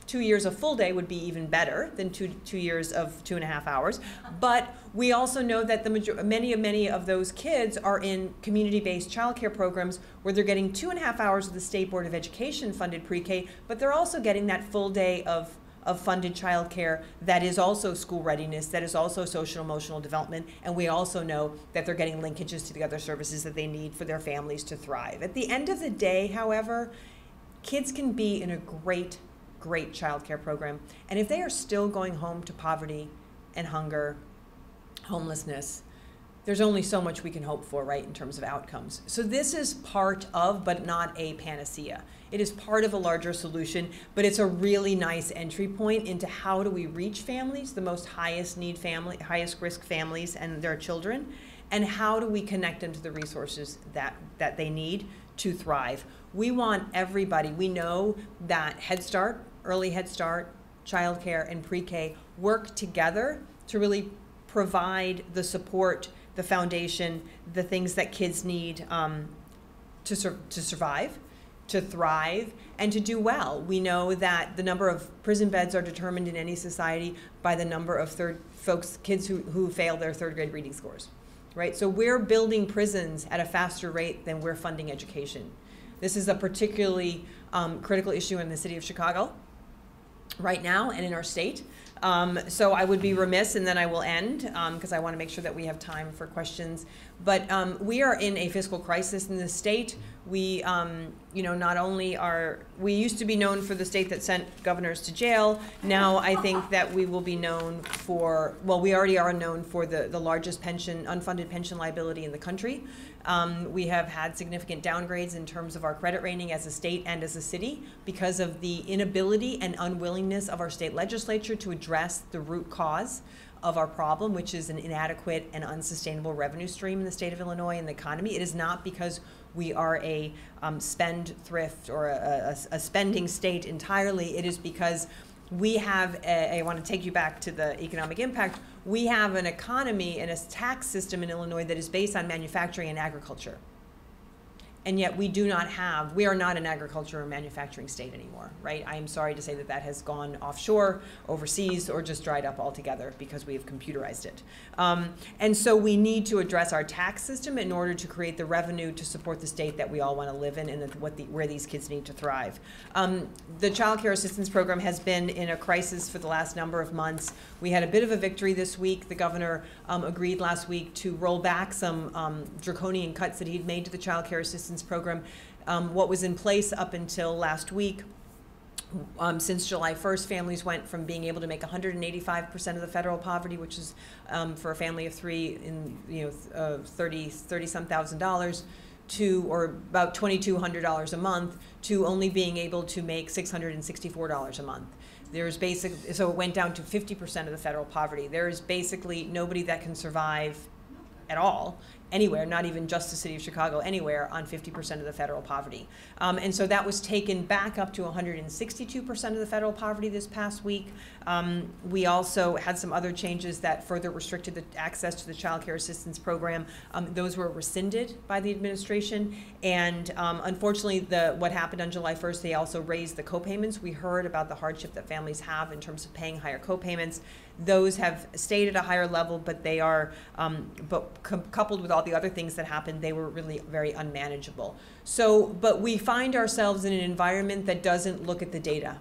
Two years of full day would be even better than two two years of two and a half hours. But we also know that the major- many of many of those kids are in community-based childcare programs where they're getting two and a half hours of the State Board of Education funded pre-K, but they're also getting that full day of of funded childcare that is also school readiness, that is also social emotional development, and we also know that they're getting linkages to the other services that they need for their families to thrive. At the end of the day, however, kids can be in a great, great childcare program, and if they are still going home to poverty and hunger, homelessness, there's only so much we can hope for, right, in terms of outcomes. So this is part of, but not a panacea. It is part of a larger solution, but it's a really nice entry point into how do we reach families, the most highest need family, highest risk families and their children, and how do we connect them to the resources that, that they need to thrive. We want everybody, we know that Head Start, early Head Start, childcare, and pre-K work together to really provide the support the foundation, the things that kids need um, to, sur- to survive, to thrive, and to do well. We know that the number of prison beds are determined in any society by the number of third folks, kids who, who fail their third grade reading scores, right? So we're building prisons at a faster rate than we're funding education. This is a particularly um, critical issue in the city of Chicago right now and in our state. Um, so I would be remiss, and then I will end because um, I want to make sure that we have time for questions. But um, we are in a fiscal crisis in the state. We, um, you know, not only are we used to be known for the state that sent governors to jail. Now I think that we will be known for well, we already are known for the the largest pension unfunded pension liability in the country. Um, we have had significant downgrades in terms of our credit rating as a state and as a city because of the inability and unwillingness of our state legislature to address the root cause of our problem, which is an inadequate and unsustainable revenue stream in the state of Illinois and the economy. It is not because we are a um, spend thrift or a, a, a spending state entirely. It is because we have, a, I want to take you back to the economic impact. We have an economy and a tax system in Illinois that is based on manufacturing and agriculture and yet we do not have, we are not an agriculture or manufacturing state anymore, right? I am sorry to say that that has gone offshore, overseas, or just dried up altogether because we have computerized it. Um, and so we need to address our tax system in order to create the revenue to support the state that we all want to live in and what the, where these kids need to thrive. Um, the Child Care Assistance Program has been in a crisis for the last number of months. We had a bit of a victory this week. The governor um, agreed last week to roll back some um, draconian cuts that he'd made to the Child Care Assistance assistance program. Um, what was in place up until last week um, since July 1st, families went from being able to make 185% of the federal poverty, which is um, for a family of three in you know uh, 30 30 some thousand dollars, to or about $2,200 a month, to only being able to make $664 a month. There's basic so it went down to 50% of the federal poverty. There is basically nobody that can survive at all anywhere, not even just the city of Chicago, anywhere on 50% of the federal poverty. Um, and so that was taken back up to 162% of the federal poverty this past week. Um, we also had some other changes that further restricted the access to the child care assistance program. Um, those were rescinded by the administration. And um, unfortunately, the what happened on July 1st, they also raised the copayments. We heard about the hardship that families have in terms of paying higher copayments. Those have stayed at a higher level, but they are, um, but coupled with all the other things that happened, they were really very unmanageable. So, but we find ourselves in an environment that doesn't look at the data.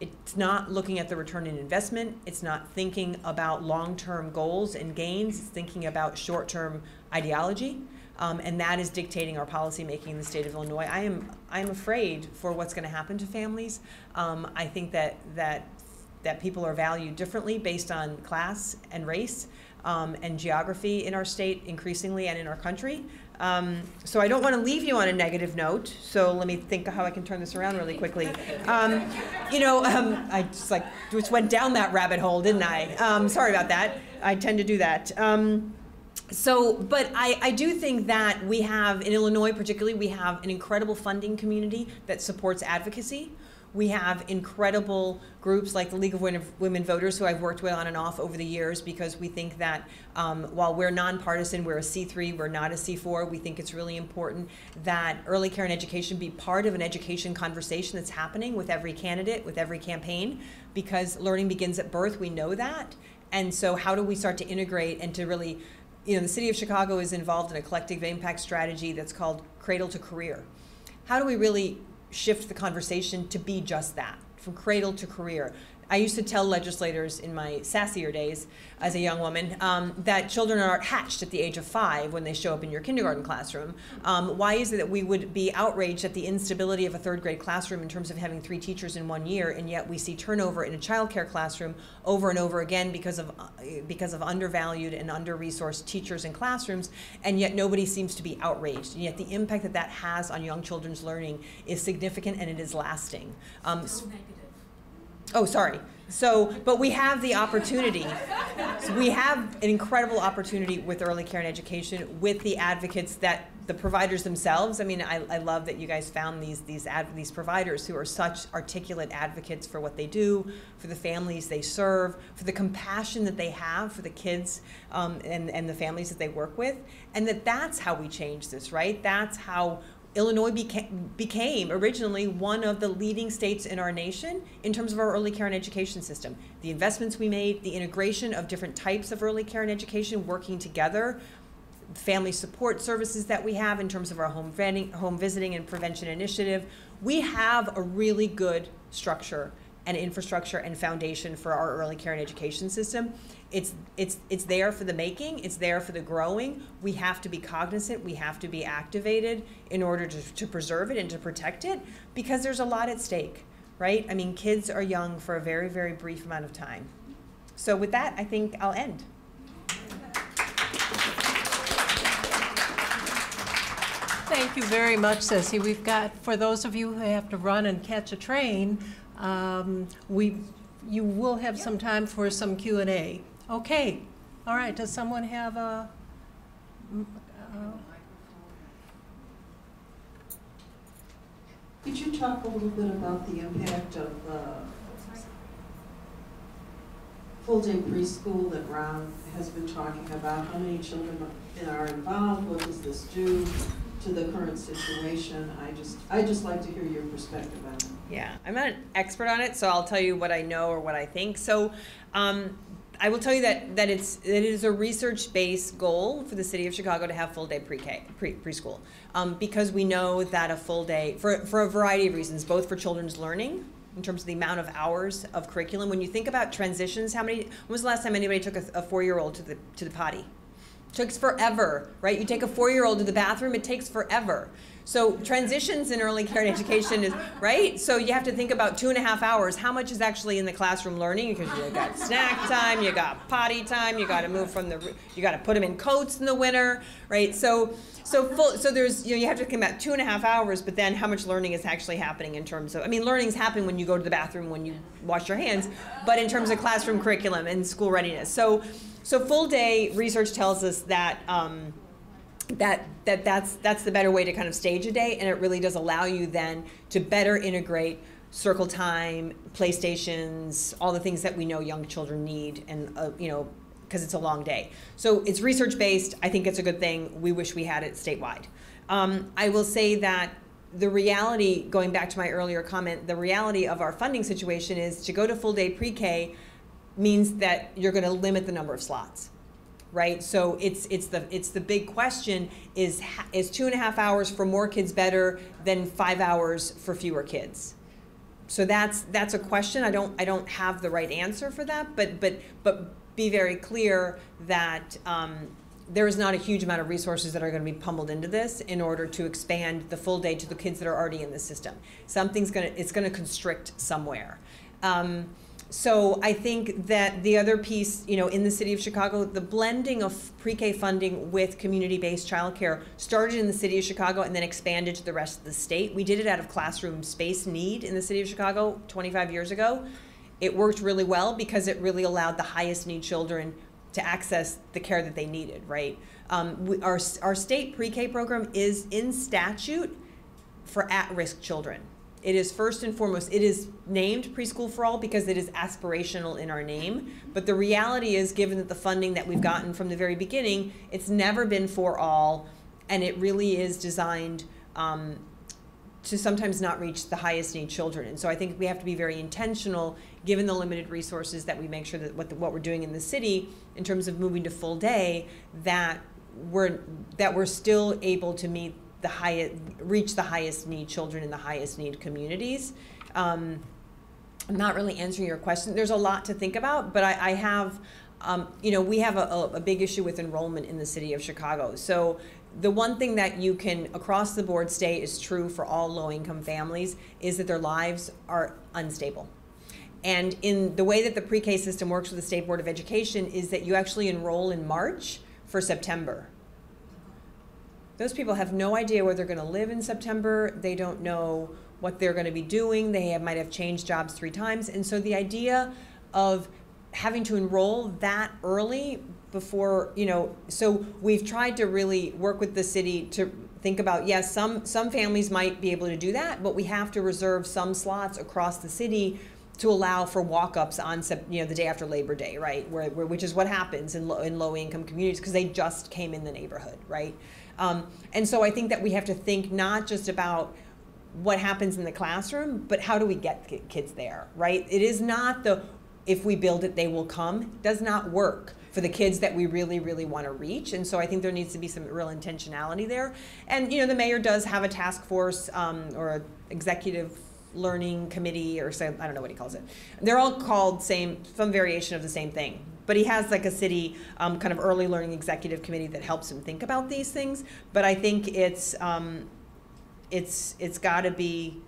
It's not looking at the return in investment. It's not thinking about long term goals and gains. It's thinking about short term ideology. Um, and that is dictating our policymaking in the state of Illinois. I am I am afraid for what's going to happen to families. Um, I think that that that people are valued differently based on class and race um, and geography in our state increasingly and in our country. Um, so I don't want to leave you on a negative note. So let me think how I can turn this around really quickly. Um, you know, um, I just like just went down that rabbit hole, didn't I? Um, sorry about that. I tend to do that. Um, so, but I, I do think that we have, in Illinois particularly, we have an incredible funding community that supports advocacy. We have incredible groups like the League of Women Voters, who I've worked with on and off over the years, because we think that um, while we're nonpartisan, we're a C3, we're not a C4. We think it's really important that early care and education be part of an education conversation that's happening with every candidate, with every campaign, because learning begins at birth. We know that. And so, how do we start to integrate and to really, you know, the city of Chicago is involved in a collective impact strategy that's called Cradle to Career. How do we really shift the conversation to be just that from cradle to career. I used to tell legislators in my sassier days as a young woman um, that children are hatched at the age of five when they show up in your kindergarten classroom. Um, why is it that we would be outraged at the instability of a third grade classroom in terms of having three teachers in one year, and yet we see turnover in a childcare classroom over and over again because of because of undervalued and under-resourced teachers in classrooms, and yet nobody seems to be outraged. And yet the impact that that has on young children's learning is significant and it is lasting. Um, Oh, sorry. So, but we have the opportunity. So we have an incredible opportunity with early care and education with the advocates that the providers themselves. I mean, I, I love that you guys found these these ad, these providers who are such articulate advocates for what they do, for the families they serve, for the compassion that they have for the kids um, and and the families that they work with, and that that's how we change this, right? That's how Illinois became, became originally one of the leading states in our nation in terms of our early care and education system. The investments we made, the integration of different types of early care and education working together, family support services that we have in terms of our home, vetting, home visiting and prevention initiative. We have a really good structure and infrastructure and foundation for our early care and education system. It's it's it's there for the making, it's there for the growing. We have to be cognizant, we have to be activated in order to, to preserve it and to protect it because there's a lot at stake, right? I mean, kids are young for a very, very brief amount of time. So with that, I think I'll end. Thank you very much, Sessy. We've got, for those of you who have to run and catch a train, um, we, you will have some time for some Q and A. Okay, all right, does someone have a? uh, Could you talk a little bit about the impact of the full-day preschool that Rahm has been talking about? How many children are involved? What does this do to the current situation? I just, i just like to hear your perspective on it. Yeah, I'm not an expert on it, so I'll tell you what I know or what I think. So, um, I will tell you that that it's it is a research-based goal for the city of Chicago to have full-day pre-K pre preschool, um, because we know that a full day for for a variety of reasons, both for children's learning in terms of the amount of hours of curriculum. When you think about transitions, how many? When was the last time anybody took a, a four-year-old to the to the potty? Takes forever, right? You take a four-year-old to the bathroom, it takes forever. So transitions in early care and education is right. So you have to think about two and a half hours. How much is actually in the classroom learning? Because you got snack time, you got potty time, you got to move from the, you got to put them in coats in the winter, right? So so full, so there's you know you have to think about two and a half hours, but then how much learning is actually happening in terms of I mean learning's happen when you go to the bathroom when you wash your hands, but in terms of classroom curriculum and school readiness. So so full day research tells us that. Um, that that that's that's the better way to kind of stage a day and it really does allow you then to better integrate circle time playstations all the things that we know young children need and uh, you know because it's a long day. So it's research based. I think it's a good thing. We wish we had it statewide. Um, i will say that the reality going back to my earlier comment the reality of our funding situation is to go to full day pre-k means that you're going to limit the number of slots right? So it's it's the it's the big question is is two and a half hours for more kids better than five hours for fewer kids? So that's that's a question. I don't I don't have the right answer for that, but but but be very clear that. Um, there is not a huge amount of resources that are going to be pummeled into this in order to expand the full day to the kids that are already in the system. Something's going to it's going to constrict somewhere. Um, so I think that the other piece, you know, in the city of Chicago, the blending of pre-K funding with community-based childcare started in the city of Chicago and then expanded to the rest of the state. We did it out of classroom space need in the city of Chicago 25 years ago. It worked really well because it really allowed the highest need children to access the care that they needed, right? Um, we, our, our state pre-K program is in statute for at-risk children. It is first and foremost, it is named Preschool for All because it is aspirational in our name. But the reality is, given that the funding that we've gotten from the very beginning, it's never been for all, and it really is designed um, to sometimes not reach the highest need children. And so I think we have to be very intentional, given the limited resources, that we make sure that what, the, what we're doing in the city in terms of moving to full day, that we're that we're still able to meet the highest, reach the highest need children in the highest need communities. Um, I'm not really answering your question. There's a lot to think about, but I, I have, um, you know, we have a, a, a big issue with enrollment in the city of Chicago. So the one thing that you can across the board state is true for all low income families is that their lives are unstable. And in the way that the pre K system works with the State Board of Education is that you actually enroll in March for September. Those people have no idea where they're going to live in September. They don't know what they're going to be doing. They have, might have changed jobs three times. And so the idea of having to enroll that early before, you know, so we've tried to really work with the city to think about yes, some some families might be able to do that, but we have to reserve some slots across the city to allow for walk-ups on you know the day after Labor Day, right? Where, where which is what happens in low, in low-income communities because they just came in the neighborhood, right? Um, and so I think that we have to think not just about what happens in the classroom, but how do we get kids there, right? It is not the if we build it, they will come. Does not work for the kids that we really, really want to reach. And so I think there needs to be some real intentionality there. And you know, the mayor does have a task force um, or an executive learning committee or some, I don't know what he calls it. They're all called same, some variation of the same thing. But he has like a city um, kind of early learning executive committee that helps him think about these things. But I think it's um, it's it's got to be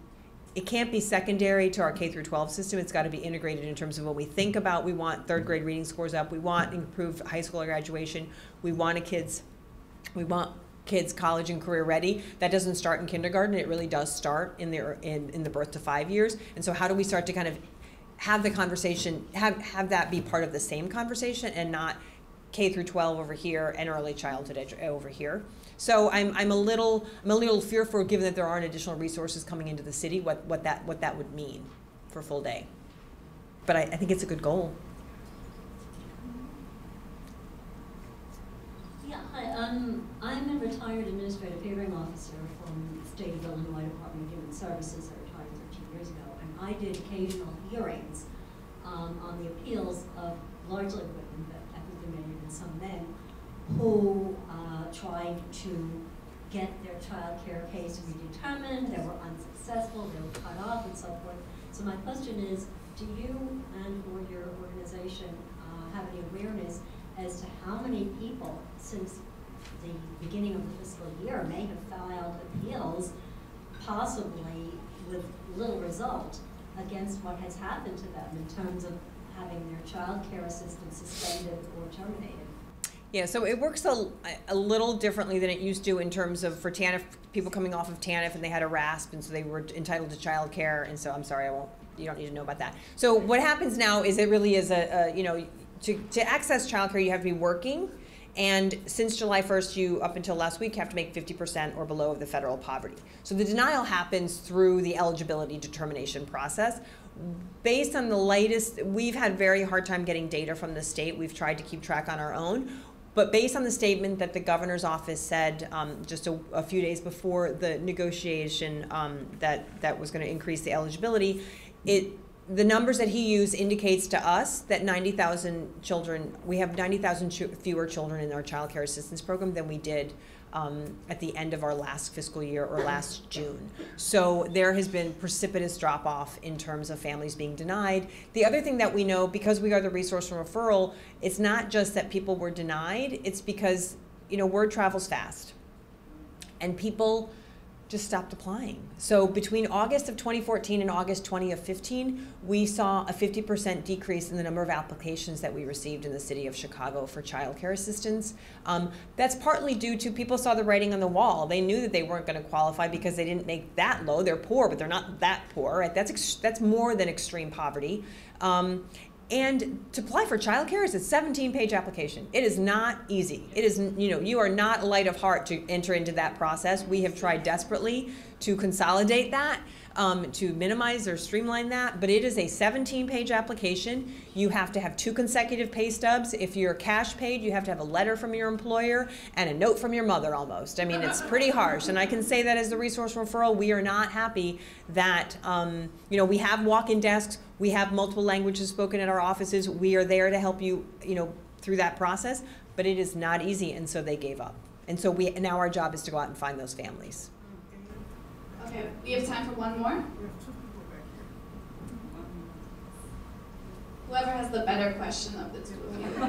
it can't be secondary to our K through 12 system. It's got to be integrated in terms of what we think about we want third grade reading scores up, we want improved high school graduation, we want a kids, we want kids college and career ready. That doesn't start in kindergarten. It really does start in the in, in the birth to five years. And so how do we start to kind of have the conversation, have have that be part of the same conversation and not K through 12 over here and early childhood over here. So I'm, I'm a little I'm a little fearful, given that there aren't additional resources coming into the city, what, what that what that would mean for full day. But I, I think it's a good goal. Yeah, hi. Um, I'm a retired administrative hearing officer from the State of Illinois Department of Human Services. I retired 13 years ago, and I did occasional hearings um, on the appeals of largely women, but I think there may have been some men who uh, tried to get their child care case redetermined, they were unsuccessful, they were cut off and so forth. So my question is, do you and or your organization uh, have any awareness as to how many people since the beginning of the fiscal year may have filed appeals, possibly with little result, against what has happened to them in terms of having their child care assistance suspended or terminated? Yeah, so it works a, a little differently than it used to in terms of for TANF, people coming off of TANF and they had a RASP and so they were entitled to child care. And so I'm sorry, I won't, you don't need to know about that. So what happens now is it really is a, a you know, to, to access childcare, you have to be working. And since July 1st, you, up until last week, have to make 50% or below of the federal poverty. So the denial happens through the eligibility determination process. Based on the latest, we've had very hard time getting data from the state. We've tried to keep track on our own. But based on the statement that the governor's office said um, just a, a, few days before the negotiation um, that that was going to increase the eligibility, it the numbers that he used indicates to us that 90,000 children, we have 90,000 ch- fewer children in our child care assistance program than we did um, at the end of our last fiscal year or last June. So there has been precipitous drop off in terms of families being denied. The other thing that we know, because we are the resource for referral, it's not just that people were denied, it's because you know word travels fast. And people just stopped applying. So between August of 2014 and August 20 of 15, we saw a 50% decrease in the number of applications that we received in the city of Chicago for child care assistance. Um, that's partly due to people saw the writing on the wall. They knew that they weren't going to qualify because they didn't make that low. They're poor, but they're not that poor. Right? That's that's more than extreme poverty. Um, and to apply for childcare is a 17 page application. It is not easy. It is, you know, you are not light of heart to enter into that process. We have tried desperately to consolidate that, um, to minimize or streamline that, but it is a 17 page application. You have to have two consecutive pay stubs. If you're cash paid, you have to have a letter from your employer and a note from your mother almost. I mean, it's pretty harsh. And I can say that as the resource referral, we are not happy that, um, you know, we have walk in desks we have multiple languages spoken at our offices. We are there to help you, you know, through that process, but it is not easy, and so they gave up. And so we now our job is to go out and find those families. Okay, we have time for one more. Whoever has the better question of the two of you.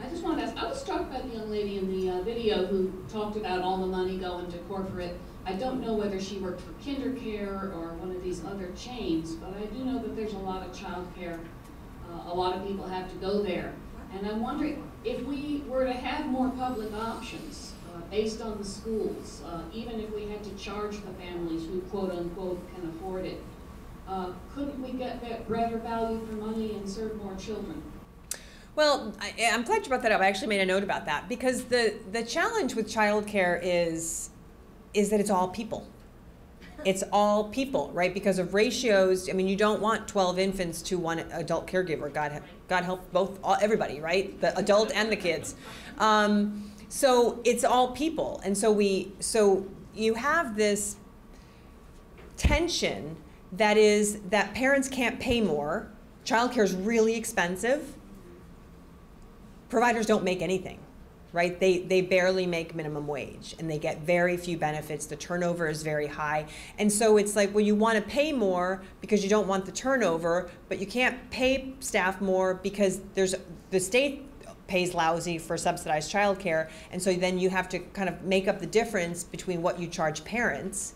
I just wanted to ask, I was struck by the young lady in the uh, video who talked about all the money going to corporate. I don't know whether she worked for KinderCare or one of these other chains, but I do know that there's a lot of childcare. Uh, a lot of people have to go there. And I'm wondering if we were to have more public options uh, based on the schools, uh, even if we had to charge the families who quote unquote can afford it, uh, couldn't we get that better value for money and serve more children? Well, I, I'm glad you brought that up. I actually made a note about that because the the challenge with childcare is is that it's all people. It's all people, right? Because of ratios. I mean, you don't want 12 infants to one adult caregiver. God, God help both, all, everybody, right? The adult and the kids. Um, so it's all people, and so we, so you have this tension that is that parents can't pay more. Childcare is really expensive. Providers don't make anything right? They, they barely make minimum wage and they get very few benefits. The turnover is very high. And so it's like, well, you want to pay more because you don't want the turnover, but you can't pay staff more because there's the state pays lousy for subsidized childcare. And so then you have to kind of make up the difference between what you charge parents.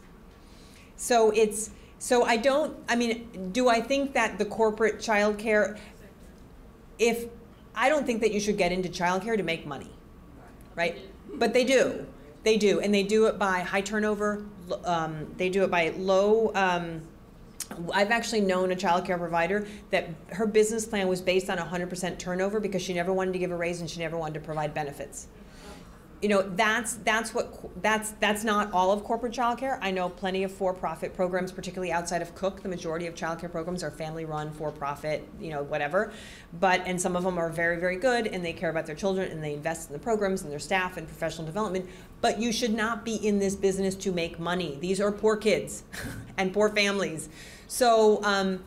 So it's, so I don't, I mean, do I think that the corporate childcare, if, I don't think that you should get into childcare to make money right? But they do. They do. And they do it by high turnover. Um, they do it by low. Um, I've actually known a child care provider that her business plan was based on 100% turnover because she never wanted to give a raise and she never wanted to provide benefits you know that's that's what that's that's not all of corporate childcare. I know plenty of for-profit programs, particularly outside of Cook. The majority of childcare programs are family-run, for-profit, you know, whatever. But and some of them are very very good, and they care about their children, and they invest in the programs and their staff and professional development. But you should not be in this business to make money. These are poor kids and poor families. So. Um,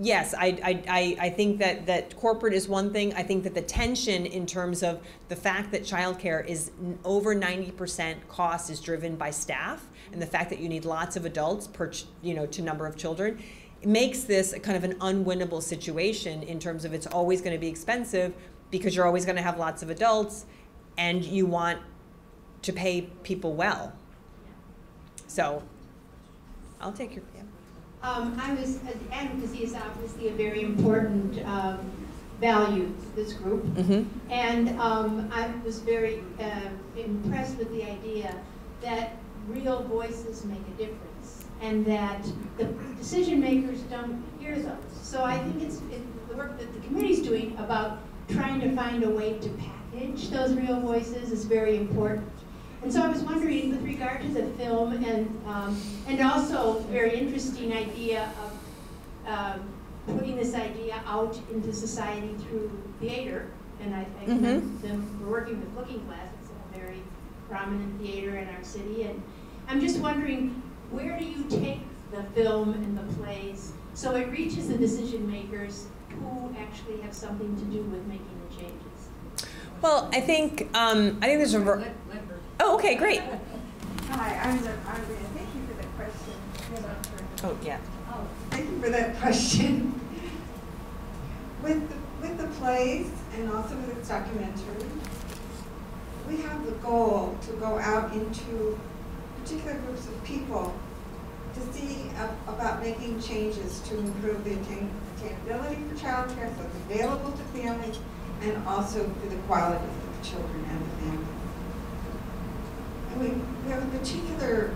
yes, I, I, I think that, that corporate is one thing. I think that the tension in terms of the fact that childcare is over 90% cost is driven by staff and the fact that you need lots of adults per, you know, to number of children makes this kind of an unwinnable situation in terms of it's always going to be expensive because you're always going to have lots of adults and you want to pay people well. So I'll take your. Um, I was, advocacy is obviously a very important um, value to this group. Mm -hmm. And um, I was very uh, impressed with the idea that real voices make a difference and that the decision makers don't hear those. So I think it's it, the work that the committee is doing about trying to find a way to package those real voices is very important. And so I was wondering, with regard to the film, and um, and also very interesting idea of um, putting this idea out into society through theater, and I think mm -hmm. them, we're working with Looking Glass, it's a very prominent theater in our city, and I'm just wondering, where do you take the film and the plays so it reaches the decision makers who actually have something to do with making the changes? Well, I think um, I think there's a. Oh, okay, great. Hi, I'm the, thank you for the question. Oh, yeah. Oh, thank you for that question. With the, with the plays and also with the documentary, we have the goal to go out into particular groups of people to see about making changes to improve the attain attainability for childcare so it's available to families and also for the quality of the children and the families we, we have a particular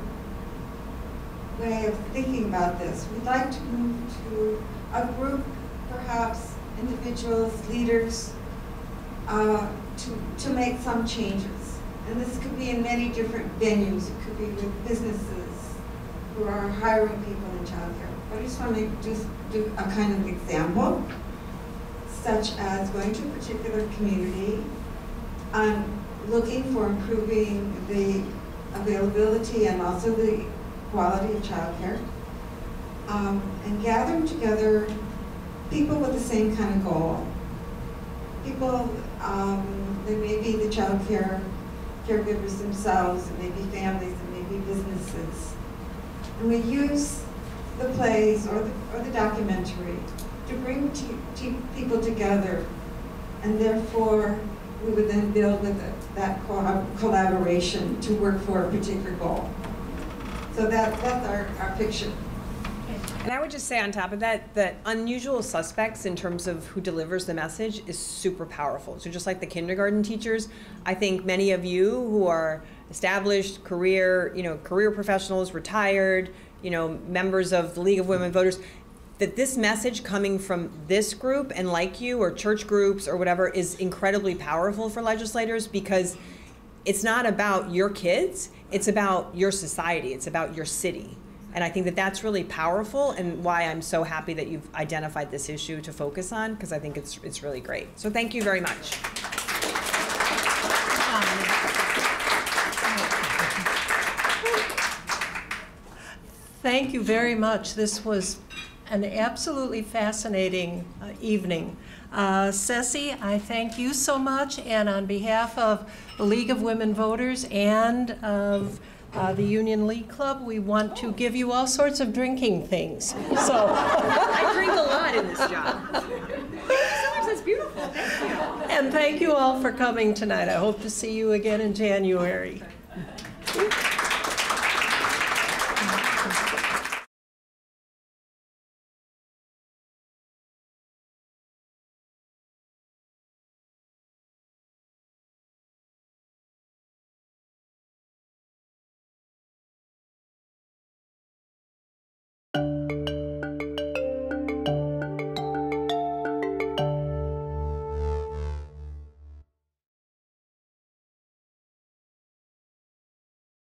way of thinking about this. We'd like to move to a group, perhaps individuals, leaders, uh, to, to make some changes. And this could be in many different venues. It could be with businesses who are hiring people in childcare. I just want to just do a kind of example, such as going to a particular community and looking for improving the availability and also the quality of childcare, um, and gathering together people with the same kind of goal. People, um, they may be the childcare caregivers themselves, it may be families, it may be businesses. And we use the plays or the, or the documentary to bring people together, and therefore we would then build with it, that co- collaboration to work for a particular goal. So that, that's our, our picture. And I would just say on top of that, that unusual suspects in terms of who delivers the message is super powerful. So just like the kindergarten teachers, I think many of you who are established career, you know, career professionals, retired, you know, members of the League of Women Voters, that this message coming from this group and like you or church groups or whatever is incredibly powerful for legislators because it's not about your kids, it's about your society, it's about your city. And I think that that's really powerful and why I'm so happy that you've identified this issue to focus on because I think it's it's really great. So thank you very much. Thank you very much. This was an absolutely fascinating uh, evening. Uh, Sessy, I thank you so much, and on behalf of the League of Women Voters and of uh, the Union League Club, we want to give you all sorts of drinking things. So I drink a lot in this job. That's beautiful. Thank you. And thank you all for coming tonight. I hope to see you again in January.